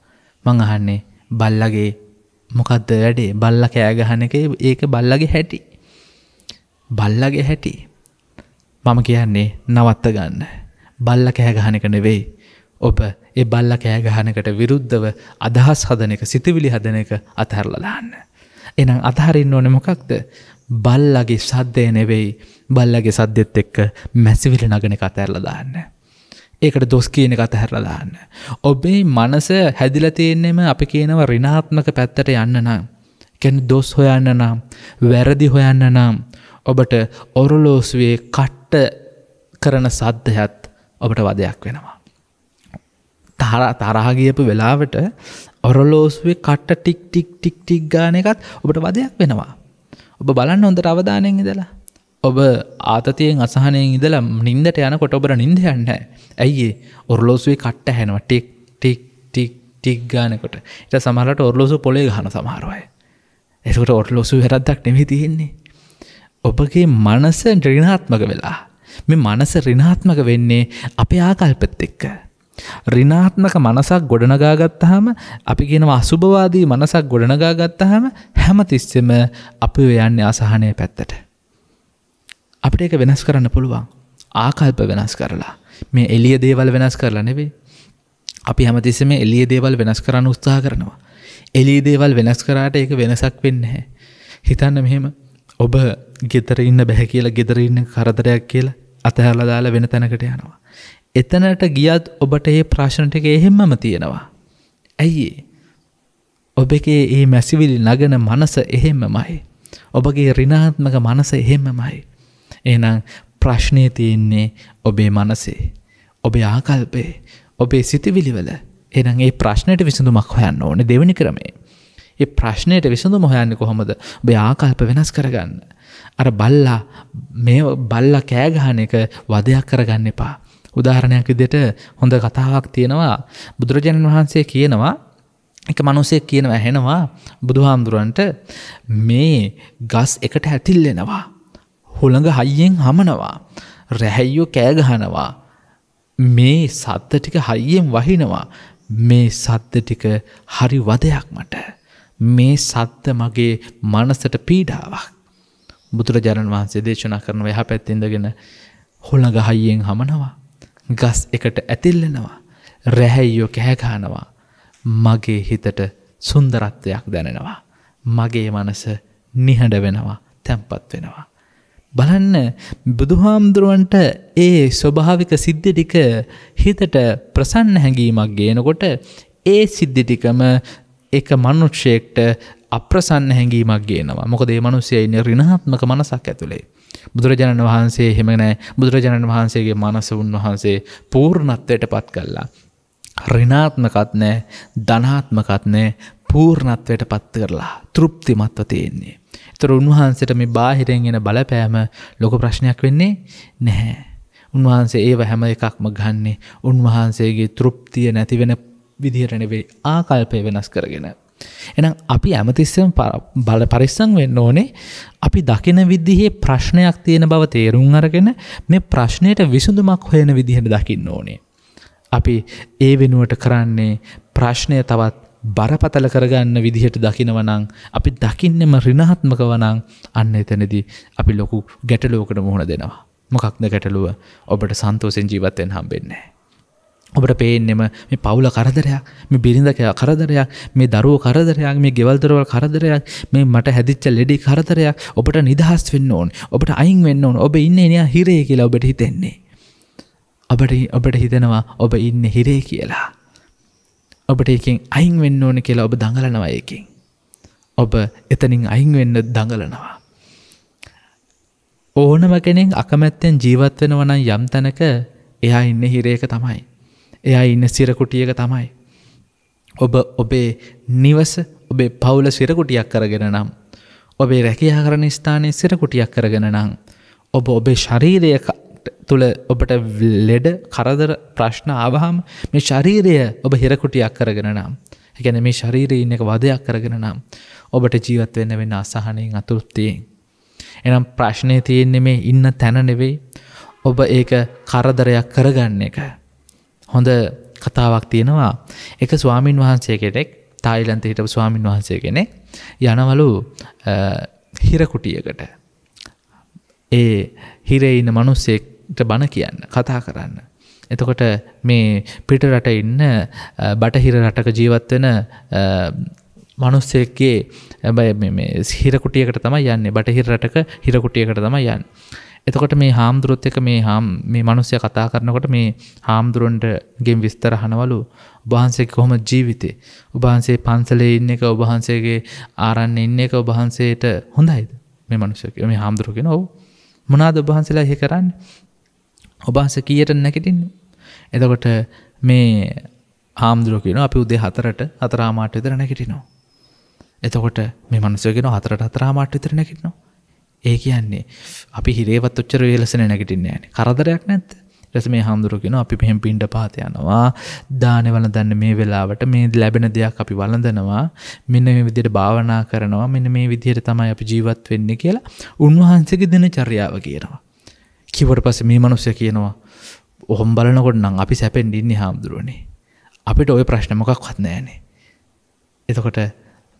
මං අහන්නේ බල්ලගේ මොකක්ද වැඩේ බල්ල කෑගහන එක ඒක බල්ලගේ හැටි. බල්ලගේ හැටි. මම කියන්නේ නවත්ත ගන්න. බල්ල කෑගහනක නෙවෙයි. ඔබ ඒ බල්ල කෑගහනකට විරුද්ධව අදහස් හදන එක සිතිවිලි හදන එක අතහැරලදාන්න. එනම් අතහරින්න ඕන මොකක්ද බල්ලගේ සද්ධය නෙවෙයි බල්ලගේ සද්දෙත් එක්ක මැසිවිලි නගන කතැරලදාන්න. ඒකට දොස් කියන එක අතහැරලදාන්න. ඔබේ මනස හැදිල තියෙන්නෙම අපි කියනව රිනාත්මක පැත්තට යන්න නම්. කැන දොස් හොයන්න නම් වැරදි හොයන්න නම් ඔබට ඔරලෝසුවේ කට්ට කරන සද්ධයත් ඔබට වදයක් වෙනවා. තර තරහගියපු වෙලාවට ඔරලෝස්ුවේ කට්ට ටික් ටික් ටික් ටික් ගාන එකත් ඔබට වදයක් වෙනවා. ඔබ බලන්න හොඳට අවධානයෙන් ඉදලා. ඔබ ආතතියෙන් අසහනයෙන් ඉදලා නින්දට යන කොට ඔබට නින්ද යන්න ඇයිඒ ඔරලෝසුවේ කට්ට හැනවා ටික් ටික් ටික් ටික් ගානකොට එට සමහලට ඔරලෝසු පොලේ ගහන සමහරුවයි. එකට ඔරලෝසු හැරද්දක් නෙමි තියෙන්නේ. ඔබගේ මනස රිනාත්මක වෙලා. මේ මනස රිනාත්මක වෙන්නේ අපේ ආකල්පෙත් එක්ක. රිනාත්මක මනසක් ගොඩනගාගත්තහම අපි ගෙන අසුභවාදී මනසක් ගොඩනගාගත්තහම හැම තිස්සෙම අපි යන්න අසහනය පැත්තට. අපට ඒක වෙනස් කරන්න පුළුවන් ආකල්ප වෙනස් කරලා මේ එලිය දේවල් වෙනස් කරලා නෙවේ අපි හැමතිස්සම එලිය දේවල් වෙනස් කරන්න උත්සාහ කරනවා. එලී දේවල් වෙනස් කරාට ඒක වෙනසක් වෙන්න හැ. හිතන්න මෙහෙම ඔබ ගෙතර ඉන්න බැහැ කියලා ගෙදරඉන්න කරදරයක් කියලා අතහැරලා දාලා වෙන තැනකට යනවා. එතනට ගියත් ඔබට ඒ ප්‍රශ්නට එක එහෙම්මම තියෙනවා. ඇයි ඔබගේ ඒ මැසිවිලි නගන මනස එහෙම්ම මයි. ඔබගේ රිනාත්මක මනස එහෙම්ම මයි. එනම් ප්‍රශ්නය තියෙන්නේ ඔබේ මනසේ. ඔබේ ආකල්පේ ඔබේ සිතිවිලිවල එනම් ඒ ප්‍රශ්නයට විසඳුමක් හොයන්න ඕන දෙවනි කරමේ. ඒ ප්‍රශ්නයට විසඳු මොහයන්න කොහොමද ඔබේ ආකල්ප වෙනස් කරගන්න. අර බල්ලා මේ බල්ල කෑගහන එක වදයක් කරගන්න එපා. උදාහරණයක් විදියට හොඳ කතාවක් තියෙනවා බුදුරජාණන් වහන්සේ කියනවා එක මනුසෙක් කියන ඇහෙනවා බුදුහාමුදුරුවන්ට මේ ගස් එකට ඇතිල්ලෙනවා. හොළඟ හයියෙන් හමනවා. රැහැයියෝ කෑගහනවා. මේ සත්ත ටික හයියෙන් වහිනවා. මේ සත්ත ටික හරි වදයක් මට. මේ සත්ත මගේ මනසට පීඩාවක්. බුදුරජාණන් වහන්සේ දේශනා කරනව යහ පැත්තිඳගෙන හොළඟ හයියෙන් හමනවා. ගස් එකට ඇතිල්ලෙනවා. රැහැයියෝ කෑගානවා. මගේ හිතට සුන්දරත්වයක් දැනෙනවා. මගේ මනස නිහඬ වෙනවා තැම්පත් වෙනවා. බලන්න බුදුහාමුදුරුවන්ට ඒ ස්වභාවික සිද්ධි ටික හිතට ප්‍රසන්න හැඟීමක් ගේනකොට ඒ සිද්ධි ටිකම එක මනුෂ්‍යයෙක්ට අප්‍රසන්න හැඟීමක් ගේනවා මොකද ඒ මනුස්සය ඉන්න රිනාත්මක මනසක් ඇතුළේ. බුදුරජාණන් වහන්සේ හෙමනෑ බුදුරජාණන් වහන්සේගේ මනස උන්වහන්සේ පූර්ණත්වයට පත් කල්ලා. රිනාත්මකත් නෑ ධනාත්මකත් නෑ පූර්ණත්වයට පත්ත කරලා තෘප්තිමත්ව තියෙන්නේ. එතර උන්වහන්සට මේ බාහිරෙන් එන බලපෑම ලොක ප්‍රශ්නයක් වෙන්නේ නැහැ. උන්වහන්සේ ඒව හැම එකක්ම ගන්නේ උන්වහන්සේගේ තෘප්තිය නැතිවෙන විදිහරනෙවෙයි ආකල්පය වෙනස් කරගෙන. එනම් අපි ඇමතිස්සම බල පරිස්සං වෙන්න ඕනේ අපි දකින විදිහේ ප්‍රශ්නයක් තියෙන බව තේරුම් අරගෙන මේ ප්‍රශ්නයට විසඳුමක් හොයන විදිහට දකින්න ඕනේ. අපි ඒ වෙනුවට කරන්නේ ප්‍රශ්නය තවත් බරපතල කරගන්න විදිහට දකිනවනං අපි දකින්නෙම රිනහත්මක වනං අන්න එතනදී අපි ලොකු ගැටලෝකට මුහුණ දෙනවා. මොකක්ද ගැටලුව ඔබට සන්තෝසෙන් ජීවත්තයෙන් හම්බෙන්නේ. ඔබට පේනෙම මේ පවුල කරදරයක් මේ බිරිඳක කරදරයක් මේ දරුව කරදරයක් මේ ගෙවල්දරවල් කරදරයක් මේ මට හැදිච්ච ලෙඩි කරදරයක් ඔබට නිදහස් වෙන්න ඕන් ඔබට අයින් වෙන්න ඕන ඔබ ඉන්න එනයා හිරේ කියලා ඔබට හිතෙන්නේ. ඔබට ඔබට හිතෙනවා ඔබ ඉන්න හිරේ කියලා. ඔබට එකින් අයින් වෙන්න ඕන කියලා ඔබ දඟලනවා එකින්. ඔබ එතනින් අයින් වෙන්න දඟලනවා. ඕනම කෙනෙක් අකමැත්තෙන් ජීවත් වෙනවනම් යම් තැනක එයා ඉන්න හිරේක තමයි. එයා ඉන්න සිරකුටියක තමයි. ඔබ ඔබේ නිවස ඔබේ පවුල සිරකුටියක් කරගෙන නම්. ඔබේ රැකයා කරන ස්ථානය සිරකුටියක් කරගෙන නම්. ඔබ ඔබේ ශරීරය තුළ ඔබට ලෙඩ කරදර ප්‍රශ්න ආවහම් මේ ශරීරය ඔබ හිරකුටියක් කරගෙන නම්. ගැන මේ ශරීරය ඉන්න එක වදයක් කරගෙන නම්. ඔබට ජීවත් වෙන්න වෙන්න අසාහනයෙන් අතුෘත්තියෙන්. එනම් ප්‍රශ්නය තියෙන්නේ මේ ඉන්න තැන නෙවෙයි ඔබ ඒක කරදරයක් කරගන්න එක. හොඳ කතාවක් තියෙනවා එක ස්වාමීන් වහන්සේ කෙටෙක් තායිලන්ත හිටපු ස්වාමීන් වහන්සේ කෙනෙ යනවලු හිරකුටියකට ඒ හිරේ ඉන්න මනුස්සෙක්ට බණ කියන්න කතා කරන්න. එතකොට මේ පිට රට ඉන්න බටහිර රටක ජීවත්වෙන මනුස්සෙක්ගේ හිරකුටියකට තම යන්න බටහිර රටක හිරකුටියකට තම යන්න. එතකොට මේ හාමුදුරුවොත් එක මේ හාම් මේ මනුස්සය කතා කරනකොට මේ හාමුදුරුවන්ට ගෙන් විස්තර හනවලු ඔබහන්සේ කොහොම ජීවිතේ? ඔබහන්සේ පන්සලේ ඉන්න එක ඔබහන්සේගේ ආරන්න ඉන්න එක ඔබහන්සේට හොඳයිද? මේ මනුස්සක මේ හාමුදුරුවගෙන ඔවු. මොනාද ඔබහන්සලා එහෙ කරන්න? ඔබහන්ස කියට නැකටින්න එතකොට මේ හාමුදුරුවකෙන අපි උදේ හතරට අතරාමාට විතර නැකිටිනවා එතකොට මේ මනුසයගෙන හතරට අතරාමාට විතර නැකිටනවා ඒ කියන්නේ අපි හිරේවත් ඔච්චර වේලසන නැගටින්න ෑන කරදරයක් නැත්ත රැස මේ හාමුදුරුගෙන අපි පෙහෙම් පින්ට පාත යනවා. දාන වලදන්න මේ වෙලාවට මේ ලැබෙන දෙයක් අපි වලඳනවා මෙන්න මේ විදියට භාවනා කරනවා. මෙන්න මේ විදියට තමයි අපි ජීවත් වෙන්න කියලා උන්වහන්සේගේ දෙන චර්යාව කියනවා. කිවට පස මේ මනුස්සය කියනවා ඔහොම් බලනකොට නම් අපි සැපෙන් ඉන්නේ හාමුදුරුවනේ. අපිට ඔය ප්‍රශ්න මොකක් වත් නෑනේ. එතකොට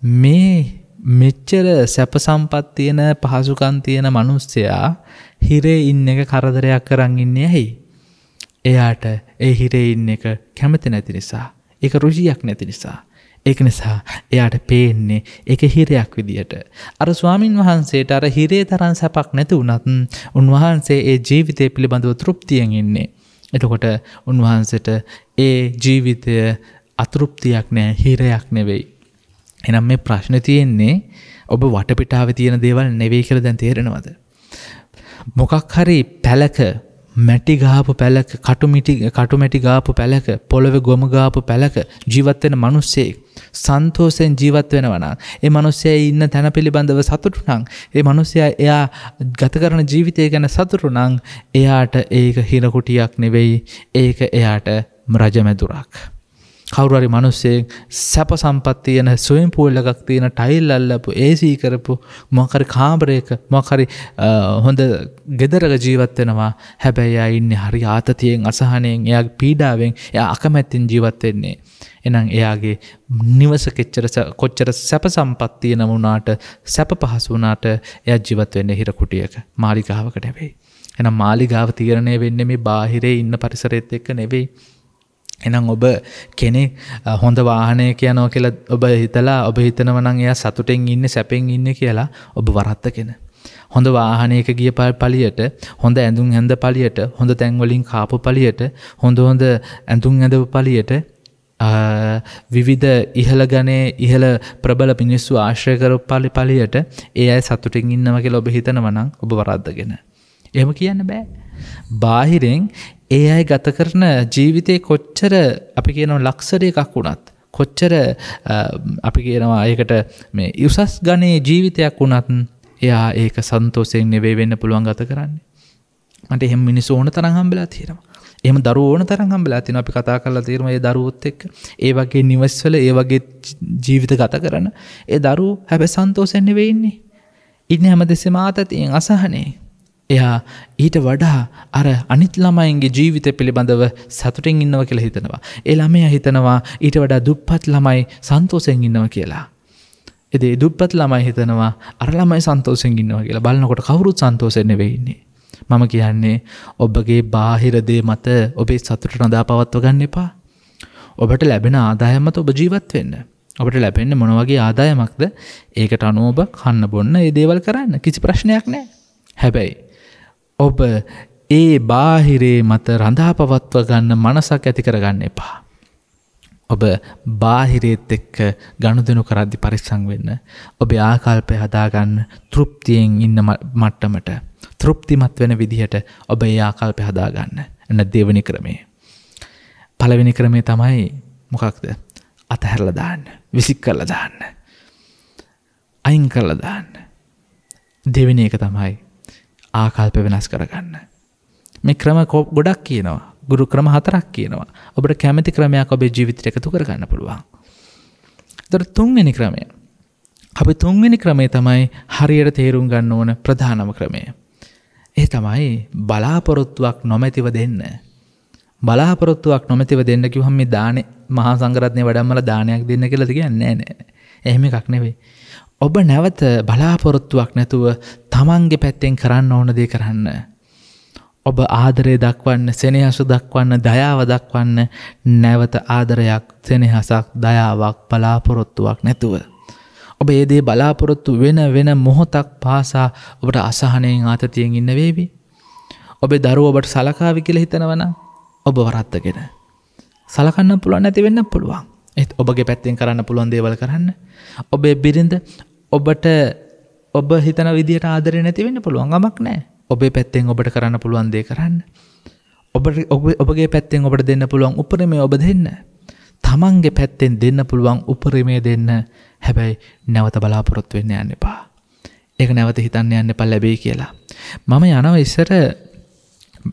මේ මෙච්චර සැප සම්පත් තියෙන පහසුකන් තියෙන මනුස්සයා හිරේ ඉන්න එක කරදරයක් කරන්න ඉන්නේ ඇයි. එයාට ඒ හිරේ ඉන්න එක කැමති නැති නිසා එක රුජියක් නැති නිසා. ඒක නිසා එයාට පේන්නේ එක හිරයක් විදියට. අර ස්වාමින් වහන්සේට අර හිරේ තරන් සැපක් නැති වනත් උන්වහන්සේ ඒ ජීවිතය පිළිබඳව තෘප්තියෙන් ඉන්නේ. එතකොට උන්වහන්සට ඒ ජීවිතය අතෘප්තියක් නෑ හිරයක් නෙවෙයි. එනම් මේ ප්‍රශ්න තියෙන්නේ ඔබ වටපිටාව තියෙන දේවල් නෙවෙයි කළ දැන් තේරෙනවද. මොකක් හරි පැලක මැටි ගාපු පැලක කටුමිටි කටුමැටි ගාපු පැලක පොළොව ගොම ගාපු පැලක ජීවත්වෙන මනුස්සේ සන්තෝසයෙන් ජීවත් වෙනවනම් ඒ මනුස්සය ඉන්න තැන පිළිබඳව සතුටුනං ඒ මනුස්සය එයා ගත කරන ජීවිතය ගැන සතුරුනං එයාට ඒක හිරකුටියක් නෙවෙයි ඒක එයාට රජමැදුරක්. කවුරරි මනුස්සේ සැප සම්පත්තියන ස්වයම් පූල්ල එකක් තියෙන ටයිල් අල්ලපු ඒසී කරපු මොකරි කාමරයක මොකරි හොඳ ගෙදරක ජීවත්වෙනවා හැබැයි ඉන්න හරි ආතතියෙන් අසහනයෙන් එයා පීඩාවෙන් එය අකමැත්තින් ජීවත්වෙන්නේ. එනම් එයාගේ නිවස කෙච්චර කොච්චර සැප සම්පත්තිය නමුණාට සැප පහසු වනාට එය ජීවත් වෙන්න හිරකුටියක මාලිකාවක නෙවෙයි. එනම් මාලිගාව තීරණය වෙන්න මේ බාහිරේ ඉන්න පරිසරෙත් එක්ක නෙවෙයි. එනම් ඔබ කෙනෙක් හොඳ වාහනය කියනෝ කියලා ඔබ හිතලා ඔබ හිතනවනං එයා සතුටෙන් ඉන්න සැපෙන් ඉන්න කියලා ඔබ වරත්තගෙන. හොඳ වාහනයක ගිය පල් පලියට හොඳ ඇඳුම් හැඳ පලියට හොඳ තැන්වලින් කාපු පලියට හොඳ හොඳ ඇඳුම් ඇඳව පලියට විවිධ ඉහළ ගනේ ඉහළ ප්‍රබල පිනිස්සු ආශ්‍රයකරු පලි පලියට ඒ අයි සතුටින් ඉන්නවගේ ඔබ හිතනවනං ඔබ වරද්දගෙන. එම කියන්න බෑ. බාහිරෙන් ඒ අයි ගත කරන ජීවිතය කොච්චර අපි කියනව ලක්සරය එකක් වුණත්. කොච්චර අපි කියනවා ඒකට මේ යුසස් ගනේ ජීවිතයක් වුණත් එයා ඒක සන්තෝසයෙන් නෙවේ වෙන්න පුළුවන් ගත කරන්නේ. මට එහෙම මිනිස් ඕන තරම් හම්බලා තියෙනවා. එහෙම දරුවෝ ඕන තරම් හම්බලා තියෙනවා. අපි කතා කරලා තියෙනවා ඒ දරුවොත් එක්ක. ඒ වගේ නිවස්වල ඒ වගේ ජීවිත ගත කරන ඒ දරුවෝ හැබැයි සන්තෝෂයෙන් නෙවෙයි ඉන්නේ. ඉන්නේ හැමදෙස්සෙම ආතතියෙන් අසහනේ. එයා ඊට වඩා අර අනිත් ළමයින්ගේ ජීවිත පිළිබඳව සතුටින් ඉන්නව කියලා හිතනවා. ඒ ළමය හිතනවා ඊට වඩා දුප්පත් ළමයි සන්තෝසෙන් ඉන්නව කියලා. එදේ දුප්පත් ළමයි හිතනවා අර ළමයි සන්තෝසෙන් ඉන්නවා කියලා බලන්නකොට කවුරුත් සන්තෝසෙන් වෙන්නේ. මම කියන්නේ ඔබගේ බාහිරදේ මත ඔබේ සතුට රඳා පවත්ව ගන්න එපා. ඔබට ලැබෙන ආදායමත ඔබ ජීවත් වෙන්න. ඔබට ලැබෙන්න මොනවගේ ආදායමක්ද ඒකට අනුව ඔබ කන්න බොන්න ඒ දේවල් කරන්න කිසි ප්‍රශ්නයක් නෑ. හැබැයි ඔබ ඒ බාහිරේ මත රඳා පවත්ව ගන්න මනසක් ඇති කරගන්න එපා. ඔබ බාහිරේත් එක්ක ගණුදනු කරද්දි පරිස්සං වෙන්න. ඔබේ ආකල්පය හදාගන්න තෘප්තියෙන් ඉන්න මට්ටමට තෘප්තිමත් වෙන විදිහට ඔබ ඒ ආකල්පය හදාගන්න එන්න දෙවනි ක්‍රමේ. පළවෙනි ක්‍රමේ තමයි මොකක්ද අතහැරල දාන්න විසික් කරල දාන්න. අයින් කරල දාන්න. දෙවෙනි එක තමයි ආකල්ප වෙනස් කරගන්න. මේ ක්‍රම කෝප් ගොඩක් කියනවා ගුරු ක්‍රම හතරක් කියනවා ඔබට කැමති ක්‍රමයක් ඔබේ ජීවිතය එකතු කරගන්න පුළුවන්. තොර තුන්වෙනි ක්‍රමය. අපි තුන්වෙනි ක්‍රමේ තමයි හරියට තේරුම් ගන්න ඕන ප්‍රධානම ක්‍රමය. ඒ තමයි බලාපොරොත්තුවක් නොමැතිව දෙන්න. බලාපොරොත්තුවක් නොමැතිව දෙන්න කිව්වහම මේ දානේ මහා සංඝරත්නය වඩම්මල දානයක් දෙන්න කියලා කියන්නේ නෑ නෑ. එහෙම එකක් නෙවෙයි. ඔබ නැවත බලාපොරොත්තුවක් නැතුව තමන්ගේ පැත්තෙන් කරන්න ඕන දේ කරන්න. ඔබ ආදරය දක්වන්න සෙනහසු දක්වන්න දයාව දක්වන්න නැවත ආදරයක් සෙනහසක් දයාවක් බලාපොරොත්තුවක් නැතුව. ඔබ ඒදේ බලාපොරොත්තු වෙන වෙන මොහොතක් පාසා ඔබට අසහනයෙන් ආතතියෙන් ඉන්න වේවි. ඔබේ දරුව ඔබට සලකාවි කියල හිතනවන ඔබ වරත්තගෙන. සලකන්න පුළුවන් නැති වෙන්න පුළුවන්. එත් ඔබගේ පැත්තෙන් කරන්න පුළුවන් දේවල් කරන්න. ඔබේ බිරිඳ ඔබට ඔබ හිතන විදිට ආදරය නැති වෙන්න පුළුවන් ගමක් නෑ ඔබේ පැත්තෙන් ඔබට කරන්න පුළුවන් දේ කරන්න. ඔබට ඔබගේ පැත්තෙන් ඔබට දෙන්න පුළුවන් උපරමය ඔබ දෙන්න. තමන්ගේ පැත්තෙන් දෙන්න පුළුවන් උපරිමය දෙන්න හැබැයි නැවත බලාපොරොත්තු වෙන්න යන්න එපා. ඒක නැවත හිතන්න යන්න පල් ලැබේ කියලා. මම යනව ඉස්සර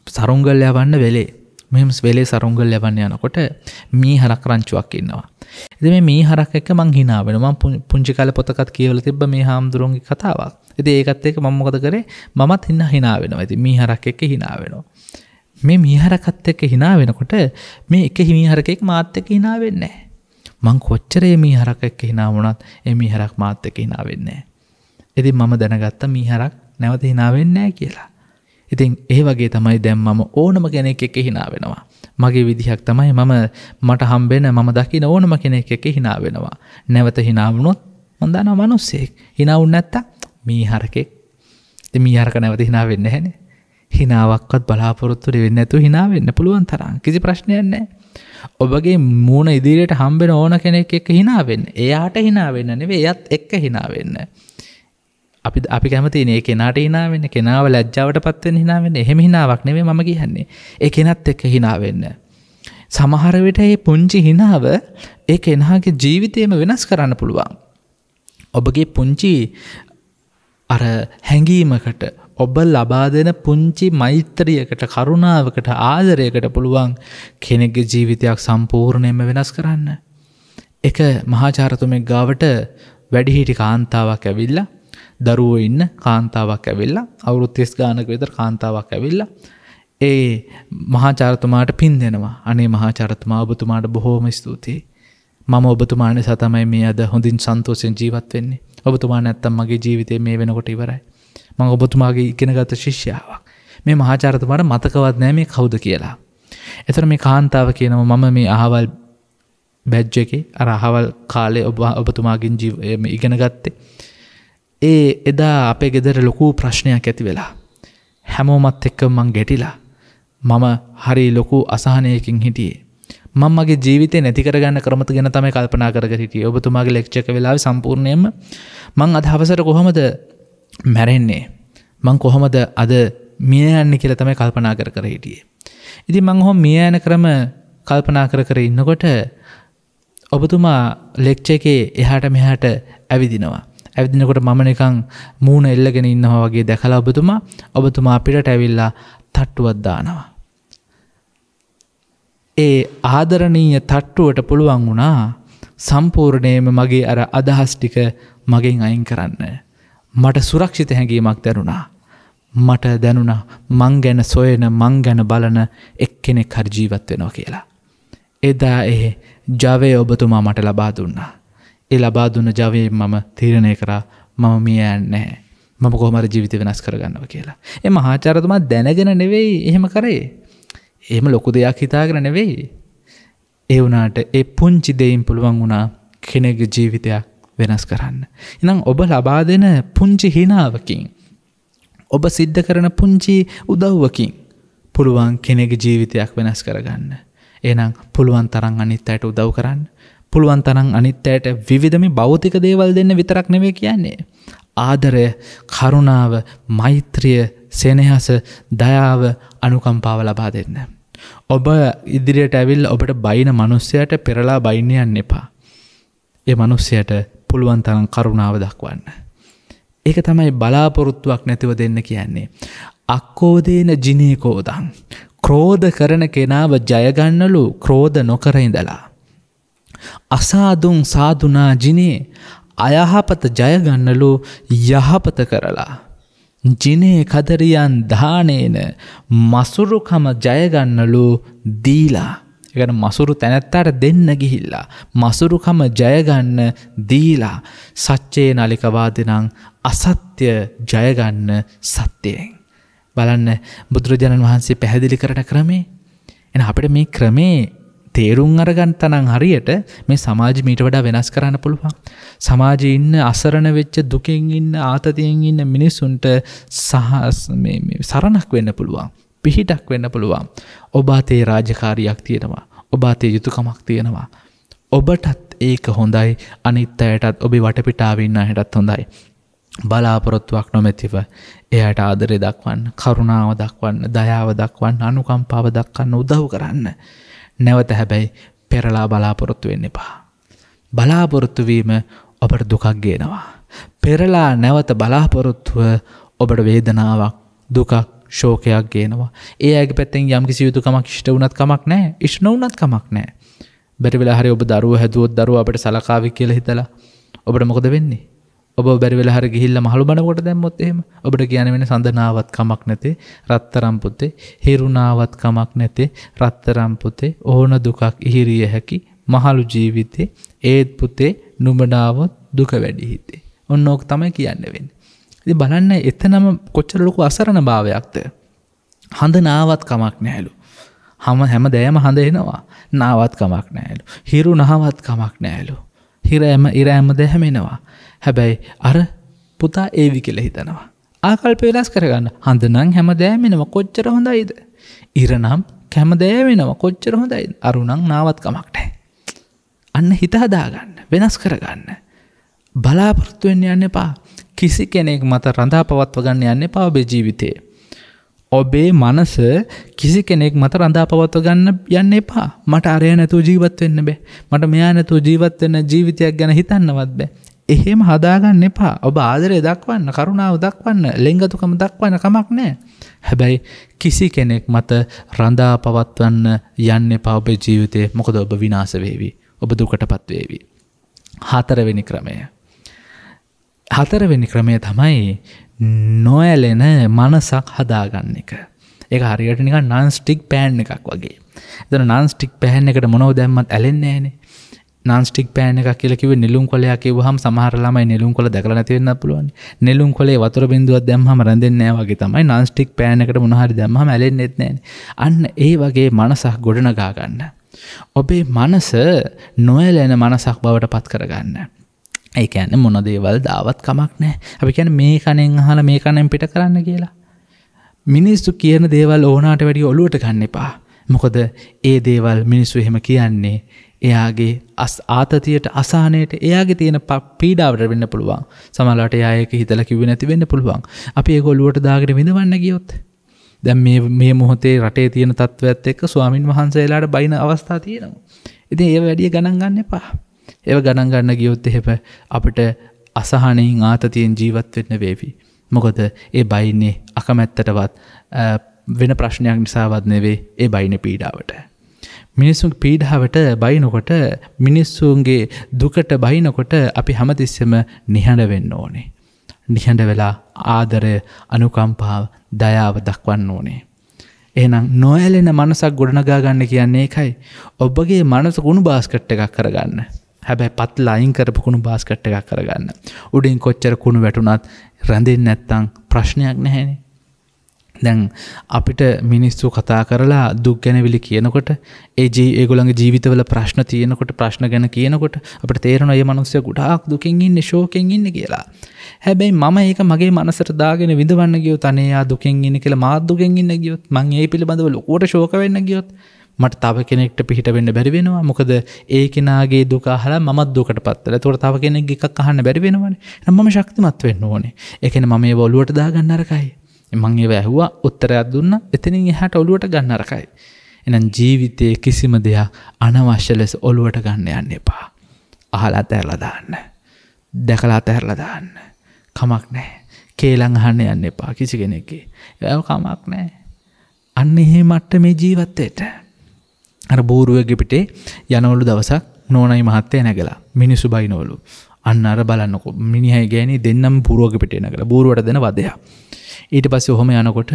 සරුංගල් යවන්න වෙලේ මෙම වෙලේ සරුංගල් ලැබන්න යනකොට මී හරක් රංචුවක් ඉන්නවා. එද මේ මී හරක් එක මං හිනාවෙන ම පුංචි කල පොතකත් කියවල තිබ මේ හාමුදුරුවන්ගේ කතාවක්. එද ඒකත් එක මංමොකද කරේ මත් ඉන්න හිනාවෙනවා ඇති මී හරක් එක හිනාවෙනවා. මේ මීහරකත් එක්ක හිනා වෙනකොට මේ එක හිමිහරකෙක් මාත් එක්ක හිනා වෙන්නේ මං කොච්චරේ මීහරක එක්ක හිනා වුණත් ඒ මීහරක් මාත් එක්ක හිනා වෙන්නේ ඉතින් මම දැනගත්ත මීහරක් නැවත හිනා වෙන්නේ කියලා ඉතින් ඒ වගේ තමයි දැම් මම ඕනම කෙනෙක් එක්ක හිනා වෙනවා. මගේ විදිහක් තමයි මම මට හම්බෙන මම දකින ඕනම කෙනෙක් එක්ක හිනා වෙනවා. නැවත හිනාවුණොත් හොඳන මනුස්සෙක්. හිනවුන් නැත්ත මීහරකෙක්. මීහරක නැවත හිනා වෙන්න හැනේ හිනාවක්වත් බලාපොරොත්තුට වෙන්න ඇතු හිනා වෙන්න පුළුවන් තරම් කිසි ප්‍රශ්නයන්නේ ඔබගේ මූුණ ඉදිරියට හම්බෙන ඕන කෙනෙක් එක්ක හිනාවෙන්න එයාට හිනාවෙන්න නෙවේ එයත් එක්ක හිනාවෙන්න අපි අපි කැමති ඒ කෙනාට හිනාවෙන්න කෙනාව ලැජ්ජාවට පත්වෙන් හිනාවෙන්න එහෙම හිනාවක් නෙවේ මම කියන්නේ. ඒ කෙනත් එක්ක හිනාවෙන්න සමහරවිට ඒ පුංචි හිනාව ඒ කෙනාගේ ජීවිතයම වෙනස් කරන්න පුළුවන්. ඔබගේ පුංචි අර හැඟීමකට ඔබ ලබා දෙන පුංචි මෛත්‍රියකට කරුණාවකට ආදරයකට පුළුවන් කෙනෙක්ගේ ජීවිතයක් සම්පූර්ණයම වෙනස් කරන්න. එක මහාචාරතුමෙක් ගාවට වැඩිහිටි කාන්තාවක් ඇවිල්ල දරුවෝ ඉන්න කාන්තාවක් ඇවිල්ල අවුරුත්තිස් ගානක විතර කාන්තාවක් ඇවිල්ල ඒ මහාචාරතුමාට පින් දෙනවා. අනේ මහාචරතුමා ඔබතුමාට බොහෝම ස්තුතියි. මම ඔබතුමාන සතමයි මේ අද හොඳින් සන්තෝසයෙන් ජීවත් වෙන්නේ. ඔබතුමා නැත්තම් මගේ ජීවිතය මේ වෙනකොට ඉවරයි. මං ඔබතුමාගේ ඉගෙනගත ශිෂ්‍යාවක්. මේ මහාචාරතුමාට මතකවත් නෑ මේ කවුද කියලා. එතර මේ කාන්තාව කියනව මම මේ අහවල් බැජ්ජ එක අර අහවල් කාලේ ඔබ ඔබතුමාගින් ජීව ඉගෙන ගත්තේ. ඒ එදා අපේ ගෙදර ලොකූ ප්‍රශ්නයක් ඇති වෙලා. හැමෝමත් එක්ක මං ගැටිලා. මම හරි ලොකු අසාහනයකින් හිටියේ. මංමගේ ජීවිතය නැතිකරගන්න ක්‍රමත ගැන තමයි කල්පනා කර හිටිය ඔබතුමාගේ ලෙක්්චක වෙලා සම්පූර්ණයම මං අදහවසර කොහොමද මැරෙන්නේ මං කොහොමද අද මිය යන්න කියල තමයි කල්පනා කර කර හිටියේ. ඉති මං හොම මිය යන ක්‍රම කල්පනා කර කර ඉන්නකොට ඔබතුමා ලෙක්්ච එකේ එහාට මෙහාට ඇවිදිනවා. ඇවිදිනකොට මම නිකං මූුණ එල්ලගෙන ඉන්නවා වගේ දැකලා ඔබතුමා ඔබතුමා අපිට ඇවිල්ලා තට්ටුවත්දානවා. ඒ ආදරණීය තට්ටුවට පුළුවන් වුණා සම්පූර්ණයම මගේ අර අදහස්ටික මගෙන් අයින් කරන්න. මට සුරක්ෂිත හැඟීමක් දැනුණා. මට දැනුණ මං ගැන සොයන මං ගැන බලන එක්කෙනෙක් හරි ජීවත් වෙනවා කියලා. එදා එහ ජවය ඔබතුමා මට ලබා දුන්නා. ඒ ලබා දුන්න ජවය මම තීරණය කරා මම මියයන්නෑ මම කොහමර ජීවිත වෙනස් කරගන්නව කියලා. එම හාචාරතුමා දැනගෙන නෙවෙයි එහෙම කරේ. එහෙම ලොකු දෙයක් හිතාගෙන නෙවෙයි. ඒ වනාට ඒ පුංචි දෙයින් පුළුවන් වුණා කෙනෙග ජීවිතයක් වෙනස් කරන්න. එනම් ඔබ ලබා දෙන පුංචි හිනාවකින්. ඔබ සිද්ධ කරන පුංචි උදව්වකින් පුළුවන් කෙනෙග ජීවිතයක් වෙනස් කරගන්න. එනම් පුළුවන් තරන් අනිත් අයට උදව් කරන්න. පුළුවන් තරන් අනිත් අයට විවිධමි භෞතික දේවල් දෙන්න විතරක් නෙවේ කියන්නේ. ආදරය කරුණාව මෛත්‍රිය සෙනහස දයාව අනුකම්පාව ලබා දෙන්න. ඔබ ඉදිරියට ඇවිල් ඔබට බයින මනුස්සයට පෙරලා බයිනයන්න එපා. ඒ මනුස්සයට පුළුවන් තරම් කරුණාව දක්වන්න. ඒක තමයි බලාපොරොත්තුවක් නැතිව දෙන්න කියන්නේ. අක්කෝදේන ජිනීකෝදං. ක්‍රෝධ කරන කෙනාව ජයගන්නලු ක්‍රෝධ නොකර ඉඳලා. අසාදුන් සාදුනා ජිනේ අයහපත ජයගන්නලු යහපත කරලා. ජිනේ කදරියන් දානේන මසුරුකම ජයගන්නලු දීලා එකට මසුරු තැනැත්තාට දෙන්න ගිහිල්ලා. මසුරුකම ජයගන්න දීලා සච්චේ නලිකවාදනං අසත්‍ය ජයගන්න සත්‍යයෙන්. බලන්න බුදුරජාණන් වහන්සේ පැහැදිලි කරට ක්‍රමේ එන අපට මේ ක්‍රමේ තේරුම් අරගන් තනං හරියට මේ සමාජ මීට වඩා වෙනස් කරන්න පුළුවන්. සමාජ ඉන්න අසරණ වෙච්ච දුකෙන් ඉන්න ආතතියෙන් ඉන්න මිනිස්සුන්ට සහ සරණක් වෙන්න පුළුවන්. පිහිටක් වෙන්න පුළුවන්. ඔබාතේ රාජකාරියක් තියෙනවා. ඔබාතේ යුතුකමක් තියෙනවා. ඔබටත් ඒක හොඳයි අනිත් අයටත් ඔබේ වටපිටාවන්න හැටත් හොඳයි. බලාපොරොත්තුවක් නොමැතිව එයට ආදරය දක්වන්න කරුණාව දක්වන්න දයාව දක්වන්න අනුකම්පාව දක්වන්න උදව් කරන්න. නැවත හැබැයි පෙරලා බලාපොරොත්තු වෙන්න එපා. බලාපොරොත්තුවීම ඔබට දුකක් ගේනවා. පෙරලා නැවත බලාපොරොත්තුව ඔබට වේදනාවක් දුකක් ශෝකයක් ගේනවා ඒ ඇගේ පැත්තෙන් යම් කිසි යුතුකමක් ෂ්ට වනත් කමක් නෑ ඉශ්න වනත් කමක් නෑ බැරිවෙලා හරි ඔබ දරුව හැදුවොත් දරුව අපට සලකාවි කියල හිතලා ඔබට මොකද වෙන්නේ ඔබ බැරිවෙල හර ගිහිල්ල මහළු බනකොට දැම්මොත් එහෙම ඔබට කියන වෙන සඳනාවත් කමක් නැතේ රත්තරම්පුතේ හිරුණාවත් කමක් නැතේ රත්තරම්පුතේ ඕන දුකක් ඉහිරිය හැකි මහළු ජීවිතේ ඒත් පුතේ නුමනාවත් දුක වැඩි හිතේ ඔන්න ඕක තමයි කියන්න වෙන්න ඉති බලන්න එතනම කොච්චර ලොකු අසරණ භාවයක්ද. හඳ නාවත් කමක් නැහැලු. හම හැම දෑම හඳ එනවා නාවත් කමක් නෑලු. හිරු නහවත් කමක් නෑලු. හිර ඇම ඉර ඇම දැහැමෙනවා. හැබැයි අර පුතා ඒවි කෙල හිතනවා. ආකල්ප වෙලස් කරගන්න හඳනං හැම දෑමෙනව කොච්චර හොඳයිද. ඉරනම් කැම දෑවෙනව කොච්චර හොඳයි අරුණං නාවත් කමක් නෑ. අන්න හිත හදාගන්න වෙනස් කරගන්න. බලාපොරත්තුවෙන් යන්න එපා කිසි කෙනෙක් මත රඳා පවත්ව ගන්න යන්න එපා ඔබේ ජීවිතේ. ඔබේ මනස කිසි කෙනෙක් මත රඳා පවත්ව ගන්න යන්න එපා මට අරය නැතුව ජීවත් වෙන්න බෑ මට මෙයා නැතුව ජීවත් වෙන්න ජීවිතයක් ගැන හිතන්නවත් බෑ. එහෙම හදාගන්න එපා ඔබ ආදරය දක්වන්න කරුණාව දක්වන්න ලෙංගතුකම දක්වන්න කමක් නෑ. හැබැයි කිසි කෙනෙක් මත රඳා පවත්වන්න යන්න එපා ඔබේ ජීවිතය මොකද ඔබ විනාස වේවි ඔබ දුකට පත්වේවි. හතරවෙනි ක්‍රමය. හතරවෙනි ක්‍රමය තමයි නොඇලෙන මනසක් හදාගන්න එක. ඒ හරියට නික නන්ස්ටික් පෑන් එකක් වගේ. එතන නන්ස්ටික් පැහැන් එකට මොනව දැම්මත් ඇලෙන්නේ ෑනේ නන්ස්ටික් පෑන එක කියලකිව නිලුම් කොලයක් වහම සමහරලාමයි නිලුම් කොල දැකල නැතිවෙන්න පුළුවන් නිලුම් කොලේ වතුර බිඳුවත් දැම්හම රැඳෙන්නේ වගේ තමයි නන්ස්ටික් පෑනකට මොහරි දැම්හම ඇලෙන් නෙත්නෑ අන්න ඒ වගේ මනසක් ගොඩනගාගන්න. ඔබේ මනස නොයලැන මනසක් බවට පත් කරගන්න. ඒකන්න මොන දේවල් දාවත් කමක් නෑ අපි කැන මේ කනෙන් අහල මේ කනෙන් පිට කරන්න කියලා. මිනිස්සු කියන දේවල් ඕනාට වැඩි ඔලුවට ගන්න එපා. මොකොද ඒ දේවල් මිනිස්සු එහෙම කියන්නේ එයාගේ අස් ආතතියට අසානයට එයාගේ තියෙන පීඩාවට වෙන්න පුළුවන් සමලාට යායක හිතල කිව නැති වෙන්න පුළුවන් අපි ඒ ගොලුවට දාගට විඳවන්න ගියොත් දැම් මේ මොහොතේ රටේ තියෙන තත්ත්වත් එක්ක ස්වාමින් වහන්සේලාට බයින අවස්ථා තියෙනවා. ඉතින් ඒ වැඩිය ගණන් ගන්න එපා. ඒව ගණන් ගන්න ගියොත් එහෙම අපිට අසහනයෙන් ආතතියෙන් ජීවත් වෙන්න වේවි. මොකොද ඒ බයින්නේ අකමැත්තටවත් වෙන ප්‍රශ්නයක් නිසාවත් නෙවේ ඒ බයින පීඩාවට. මිනිස්සුන් පීඩාවට බයිනකොට මිනිස්සුන්ගේ දුකට බයිනකොට අපි හැමතිස්සෙම නිහඬ වෙන්න ඕනේ. නිහඬ වෙලා ආදරය අනුකම්පාව දයාව දක්වන්න ඕනේ. එහනම් නොඇලෙන මනසක් ගොඩනගා ගන්න කියන්නේ එකයි ඔබගේ මනස ගුණු බාස්කට්ට එකක් කරගන්න. හැබැයි පත් ලයින් කරපුකුණු බාස්කට් එකක් කරගන්න. උඩින් කොච්චර කුණු වැටුනත් රැඳෙන් නැත්තං ප්‍රශ්නයක් නැහැනේ. දැන් අපිට මිනිස්සු කතා කරලා දුක් ගැනවිලි කියනකොට ඒ ජී ඒගොළඟ ජීවිතවල ප්‍රශ්න තියෙනකොට ප්‍රශ්න ගැන කියනකොට අපට තේරන ඒ මනුස්සය ගුඩාක් දුකින් ඉන්න ශෝකෙන් ඉන්න කියලා. හැබැයි මම ඒක මගේ මනසට දාගෙන විඳවන්න ගියෝ තනයා දුකින් ඉන්න කියලා මාත්දුගෙන් ඉන්න ගියොත් මං ඒ පිළිබඳව ලොකෝට ශෝක වෙන්න ගියොත් මට තව කෙනෙක්ට පිහිට වෙන්න බැරි වෙනවා. මොකද ඒ කෙනගේ දුකාහලා මත් දුකට පත්තල තොට තව කෙනෙක් එකක් අහන්න බැරි වෙනවන. මම ශක්තිමත් වෙන්න ඕනේ. එකන මම ඒ ඔලුවට දා ගන්නරකයි මං ඒ ඇහවා උත්තරයක් දුන්න. එතනින් එහට ඔලුවට ගන්නරකයි එනම් ජීවිතයේ කිසිම දෙයක් අනවශ්‍ය ලෙස ඔලුවට ගන්න යන්න එපා. අහලා තැරලදාන්න දැකලා තැරලදාන්න කමක් නෑ කේලං අහන්න යන්න එපා කිසි කෙනෙක්ගේ. ඇ කමක් නෑ අන්න එහෙ මට්ට මේ ජීවත්තයට අර බෝරුවගේ පිටේ යනවලු දවසක් නෝනයි මහත්තය නැගලා. මිනිස්සු බයිනවලු. අන්න අර බලන්නකො. මිනිහයි ගෑනි දෙන්නම් පුරුවග පිටේ නැකළ බූරුවට දෙන වදයා ඊට පස්ස ඔහොම යනකොට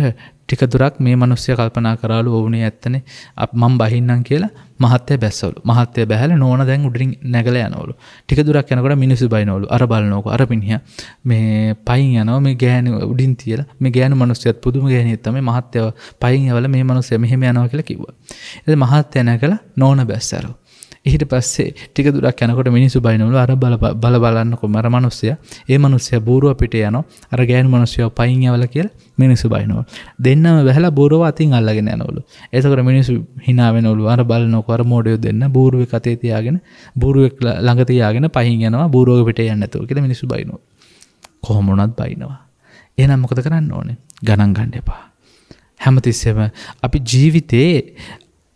ටික දුරක් මේ මනුස්්‍යය කල්පනා කරලු ඕවනේ ඇත්තනේ. අප මං බහින්නම් කියලා මහත්‍ය බැස්සවලු. මහත්‍ය බැහල නෝන දැන් උඩරින් නැගල යනවලු. ටික දුරක් යනකොට මිනිසු බයිනවලු. අර බලනෝක අර පිනිිය මේ පයින් යනව මේ ගෑන උඩින් තියල. මේ ගෑනු මනුස්්‍යයත් පුදුම ගෑනත්තම මහත්‍යව. පයින් යවල මේ මනුස්්‍ය මෙහෙම යනව කියලා කිව්ව. එ මහත්‍යය නැකල නෝන බැස්සරෝ එහිට පස්සේ ටික දුරක් යනකොට මිනිසු බයිනවල අර බල බල බලන්නකො මර මනුස්සය ඒ මනුස්සය බූරුව පිට යන අර ගෑන් මනුස්සයෝ පයින් යවල කියල් මිනිසු බයිනවල්. දෙන්නම වැහලා බූරුව අතින් අල්ලගෙන යනවලු. එතකට මිනිසු හිනාවෙනවලු අර බලනොකර මෝඩයෝ දෙන්න බූරුව කතේ තියාගෙන බූරුවක් ළඟතියාගෙන පහින් යනවා බූරුවක පිට යන්නතුව කියල මිනිසු බයිනවා කොහොමුණත් බයිනවා. එනම් මොකද කරන්න ඕනේ? ගණන් ගණ්ඩ එපා. හැමතිස්සෙම අපි ජීවිතයේ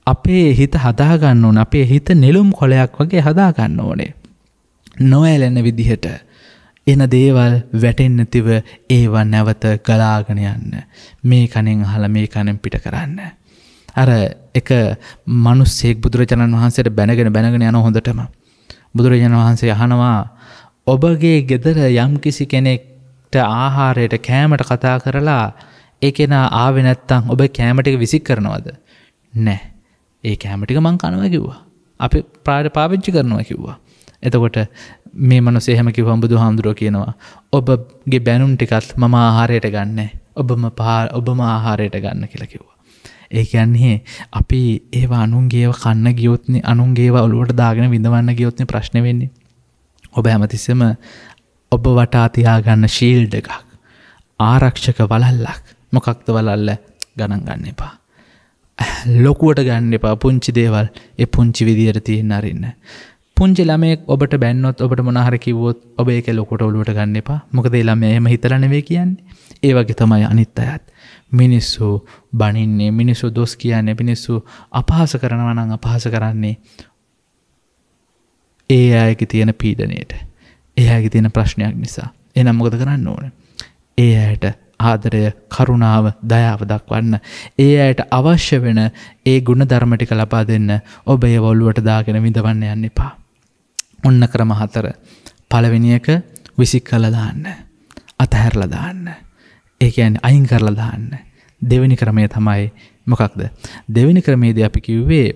අපේ හිත හදාගන්න ඕන අපේ හිත නෙළුම් කොලයක් වගේ හදාගන්න ඕනේ. නොඇලෙන විදිහට එන දේවල් වැටෙන්නතිව ඒවා නැවත ගලාගෙන යන්න. මේ කනෙන් හල මේ කනෙන් පිට කරන්න. අර එක මනුස්සෙක් බුදුරජාණන් වහන්සේට බැනගෙන බැනගෙන යන හොඳටම. බුදුරජාණන් වහන්සේ අහනවා ඔබගේ ගෙදර යම් කිසි කෙනෙක්ට ආහාරයට කෑමට කතා කරලා ඒකෙන ආවෙ නැත්තං ඔබ කෑමටික විසික් කරනවද නෑ ඒ කෑමටික මං කනව කිව්වා. අපි ප්‍රාඩ පාවිච්චි කරනවා කිව්වා. එතකොට මේ මනු සේහම කිවම් බුදු හාමුදුරුව කියනවා ඔබගේ බැනුම් ටිකත් මම ආහාරයට ගන්න. ඔබම පා ඔබම ආහාරයට ගන්න කියලා කිව්වා. ඒ කියන්නේ අපි ඒවා අනුන්ගේව කන්න ගියොත්න අනුන්ගේව ඔලුවට දාගෙන විඳවන්න ගියොත්න ප්‍රශ්න වෙන්නේ. ඔබ හැමතිස්සම ඔබ වටාතියා ගන්න ශීල්ඩ එකක් ආරක්ෂක වලල්ලක් මොකක්ද වලල්ල ගණන් ගන්න එපා. ලොකුවට ගන්න එපා. පුංචි දේවල් එ පුංචි විදියට තියෙන් අරන්න. පුංචි ළමෙක් ඔබට බැන්නොත් ඔබට මොනහර කිවොත් ඔබ ඒක ලොකොට ඔලුවට ගන්න එපා. මොකද ළම එම හිතරනවේ කියන්නේ. ඒ වගේ තමයි අනිත් අයත්. මිනිස්සු බනින්නේ මිනිස්සු දොස් කියන්නේ පිනිස්සු අපහස කරනවනං අපහස කරන්නේ ඒ අයකි තියෙන පීඩනයට. එයාගේ තියෙන ප්‍රශ්නයක් නිසා. එනම් මොකද කරන්න ඕන? ඒ අයට ආදරය කරුණාව දයාව දක්වන්න. ඒ අයට අවශ්‍ය වෙන ඒ ගුණ ධර්මටික ලබා දෙන්න ඔබ ඒ වොල්ලුවට දාගෙන විඳවන්න යන්න එපා. ඔන්න ක්‍රම හතර පළවෙනියක විසික් කල දාන්න. අතහැරල දාන්න. ඒකයන් අයින් කරලා දාන්න. දෙවැනි ක්‍රමය තමයි මොකක්ද. දෙවැනි ක්‍රමේද අපි කිව්වේ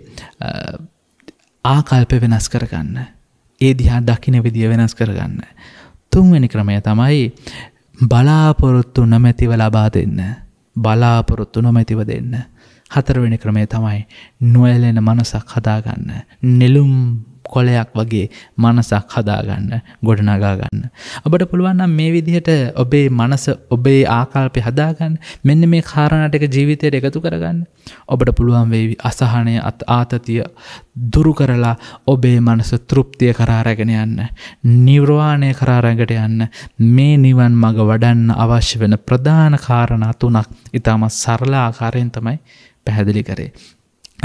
ආකල්ප වෙනස් කරගන්න. ඒ දිහා දකින විදිිය වෙනස් කරගන්න. තුන්වැනි ක්‍රමය තමයි බලාපොරොත්තු නොමැතිව ලබා දෙන්න. බලාපොරොත්තු නොමැතිව දෙන්න. හතරවෙනි ක්‍රමේ තමයි නොයලෙන මනසක් හදාගන්න. නෙලුම් කොලයක් වගේ මනසක් හදාගන්න ගොඩනගා ගන්න. ඔබට පුළුවන්නම් මේ විදිහට ඔබේ මනස ඔබේ ආකල්පය හදාගන්න මෙන්න මේ කාරණටක ජීවිතයට එකතු කරගන්න. ඔබට පුළුවන් වේවි අසහනය අත් ආතතිය දුරු කරලා ඔබේ මනස තෘප්තිය කරාරැගෙන යන්න. නිවරවාණය කරාරැඟට යන්න මේ නිවන් මඟ වඩන්න අවශ්‍ය වෙන ප්‍රධාන කාරණ තුනක් ඉතාමත් සරලා ආකාරයෙන් තමයි පැහැදිලි කරේ.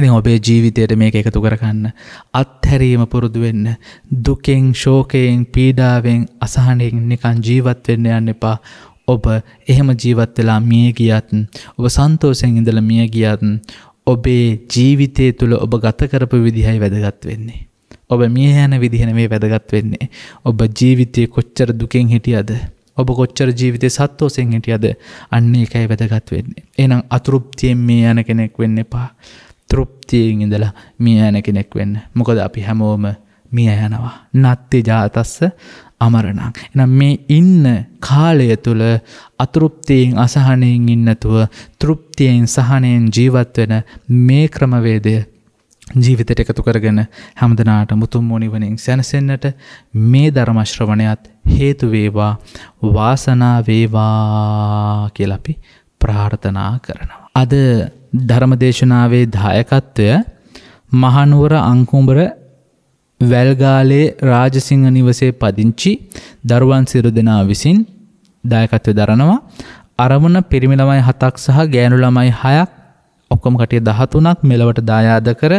ඉතින් ඔබේ ජීවිතයට මේක එකතු කරගන්න. අත්හැරීම පුරුදු වෙන්න දුකෙන් ශෝකයෙන් පීඩාවෙන් අසහනයෙන් නිකන් ජීවත් වෙන්න යන්න එපා. ඔබ එහෙම ජීවත් වෙලා මිය ගියත් ඔබ සන්තෝසෙන් ඉඳලා මිය ගියත් ඔබේ ජීවිතය තුළ ඔබ ගත කරපු විදිහයි වැදගත් වෙන්නේ. ඔබ මිය යන විදිහන මේ වැදගත් වෙන්නේ. ඔබ ජීවිතය කොච්චර දුකෙන් හිටියද? ඔබ කොච්චර ජීවිතය සත්තෝසෙන් හිටියද? අන්න එකයි වැදගත් වෙන්නේ. එනම් අතුරුප්තියෙන් මේ යන කෙනෙක් වෙන්න එපා. තෘප්තියෙන් ඉඳලා මිය යන කෙනෙක් වෙන්න. මොකද අපි හැමෝම මිය යනවා. නත්ති ජාතස්ස අමරණං. එනම් මේ ඉන්න කාලය තුළ අතෘප්තියෙන් අසහනයෙන් ඉන්නතුව තෘප්තියෙන් සහනයෙන් ජීවත් වෙන මේ ක්‍රමවේදය ජීවිතට එකතු කරගෙන හැමදනාට මුතුම් මොනිවනින් සැනසෙන්න්නට මේ ධර්මශ්‍රවණයත් හේතුවේවා වාසනා වේවා කියලපි ප්‍රාර්ථනා කරනවා. අද ධර්මදේශනාවේ දායකත්වය මහනුවර අංකුඹර වැල්ගාලේ රාජසිංහ නිවසේ පදිංචි දරුවන් සිරු දෙනා විසින් දායකත්වය දරනවා. අරමුණ පිරිමිළමයි හතක් සහ ගෑනු ළමයි හයක් ඔක්කොම කටිය දහතුනක් මෙලවට දායාද කර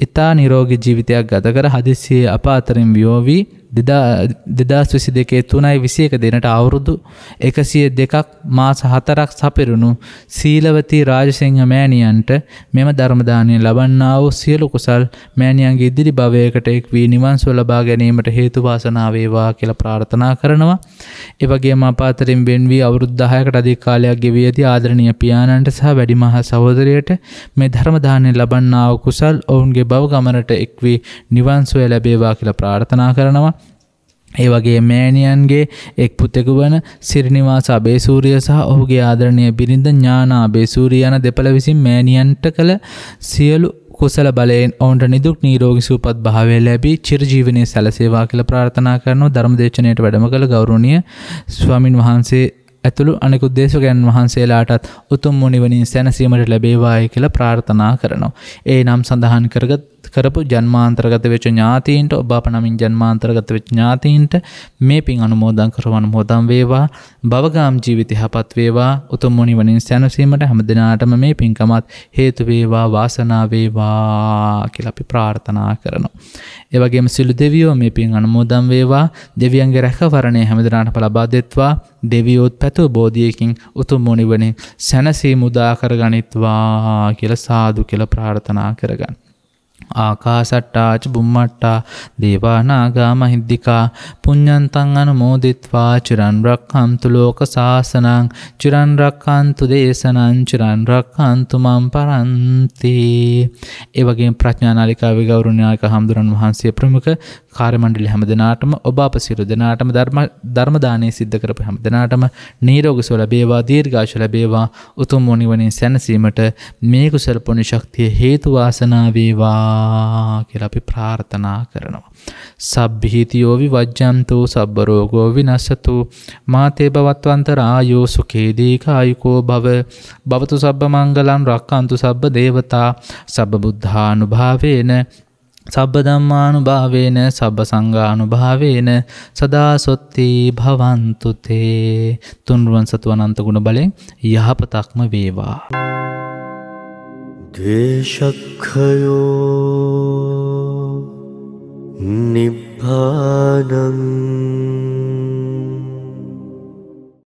ඉතා නිරෝග ජීවිතයක් ගත කර හදිසියේ අප අතරින් වියෝවී දෙදස් විසි දෙකේ තුනයි විසියක දෙනට අවුරුදු එකසිය දෙකක් මාස හතරක් සපෙරුණු සීලවති රාජසිංහ මෑණියන්ට මෙම ධර්මදානය ලබන්නා වූ සියලු කුසල් මෑණියන්ගේ ඉදිරි භවයකට එක් වී නිවන්සුව ලබා ගැනීමට හේතු වාසනාවේවා කියල ප්‍රාර්ථනා කරනවා. එවගේ අපාතරින් බෙන්වී අවුරුද්ධහයකට අධිකාලයක් ගෙවී ඇති ආදරණය පියාණන්ට සහ වැඩිමහ සහෝදරයට මේ ධර්මදානය ලබන්නාව කුසල් ඔවුන්ගේ බව ගමනට එක්වී නිවන්සුව ලැබේවා කියලා ප්‍රාර්ථනා කරනවා. ඒ වගේ මෑණියන්ගේ එක් පුතෙකු වන සිරිනිවාස අබේසූරිය සහ ඔහුගේ ආදරණය බිරිඳ ඥානා බේසූරිය යන දෙපළ විසින් මෑණියන්ට කළ සියලු කුසල බලයෙන් ඔවුන්ට නිදුක් නීරෝගි සූපත් භාවය ලැබී චිරජීවනය සැලසේවා කියල ප්‍රාර්ථනා කරනවා. ධර්මදේශනයට වැඩම කළ ගෞරුණිය ස්වාමින් වහන්සේ ඇතුළු අනෙකුත් දේශකයන් වහන්සේලාටත් උතුම් මුනිවනින් සැනසීමට ලැබේවාය කියලා ප්‍රාර්ථනා කරනවා. ඒ නම් සඳහන් කරගත් කරපු ජන්මාන්තරගත වෙච ඥාතීන්ට ඔබ අප නමින් ජන්මාන්තරගත වෙච් ඥාතීන්ට මේ පින් අනුමෝදන් කරවන මෝදම් වේවා බවගාම් ජීවිත හපත් වේවා උතුම් මුනිවනින් සැනසීමට හැම දෙනාටම මේ පින්කමත් හේතු වේවා වාසනා වේවා කියලා අපි ප්‍රාර්ථනා කරනවා. ඒවගේම සිළු දෙවියෝ මේ පින් අනුමෝදම් වේවා දෙවියන්ගේ රැකවරණය හැමදනාට පලබා දෙත්වා දෙවියෝත් පැතුව බෝධියකින් උතුම් මුනිවනින් සැනසී මුදා කරගනිත්වා කියල සාදු කියල ප්‍රාර්ථනා කරගන්න. ආකාසට්ටාච බුම්මට්ටා දේවානාගා මහිද්දිකා පුඤ්ඤන්තං අනුමෝදිත්වා චිරන් රක්ඛන්තු ලෝක සාසනං චිරන් රක්ඛන්තු දේශනං චිරන් රක්ඛන්තු මම් පරන්ති. ඒ වගේම ප්‍රඥානාලිකාවේ ගෞරවනීය හම්දුරන් වහන්සේ ප්‍රමුඛ කාර්යමණ්ඩල හැම දෙනාටම ඔබ අප සිරු දෙනාටම ධර්ම දානය සිද්ධ කරපු හැම දෙනාටම නිරෝගී සුව ලැබේවා දීර්ඝායුෂ ලැබේවා උතුම් මොනිවනින් සැනසීමට මේ කුසල පුණ්‍ය ශක්තිය හේතු වාසනා වේවා. කියලා අපි ප්‍රාර්ථනා කරනවා. සබ්බිහිතියෝ විවජ්ජන්තු සබ්බරෝගෝ විනස්සතු මාතේ භවත්වන්තරායෝ සුඛේ දීඝායුකෝ භව. භවතු සබ්බ මංගලං රක්칸තු සබ්බ දේවතා සබ්බ බුද්ධානුභාවේන සබ්බ ධම්මානුභාවේන සබ්බ සංඝානුභාවේන සදා සොත්ති භවන්තුතේ තුන්රුවන් සතු අනන්ත ගුණ බලෙන් යහපතක්ම වේවා. द्वेषक्षयो निभाम्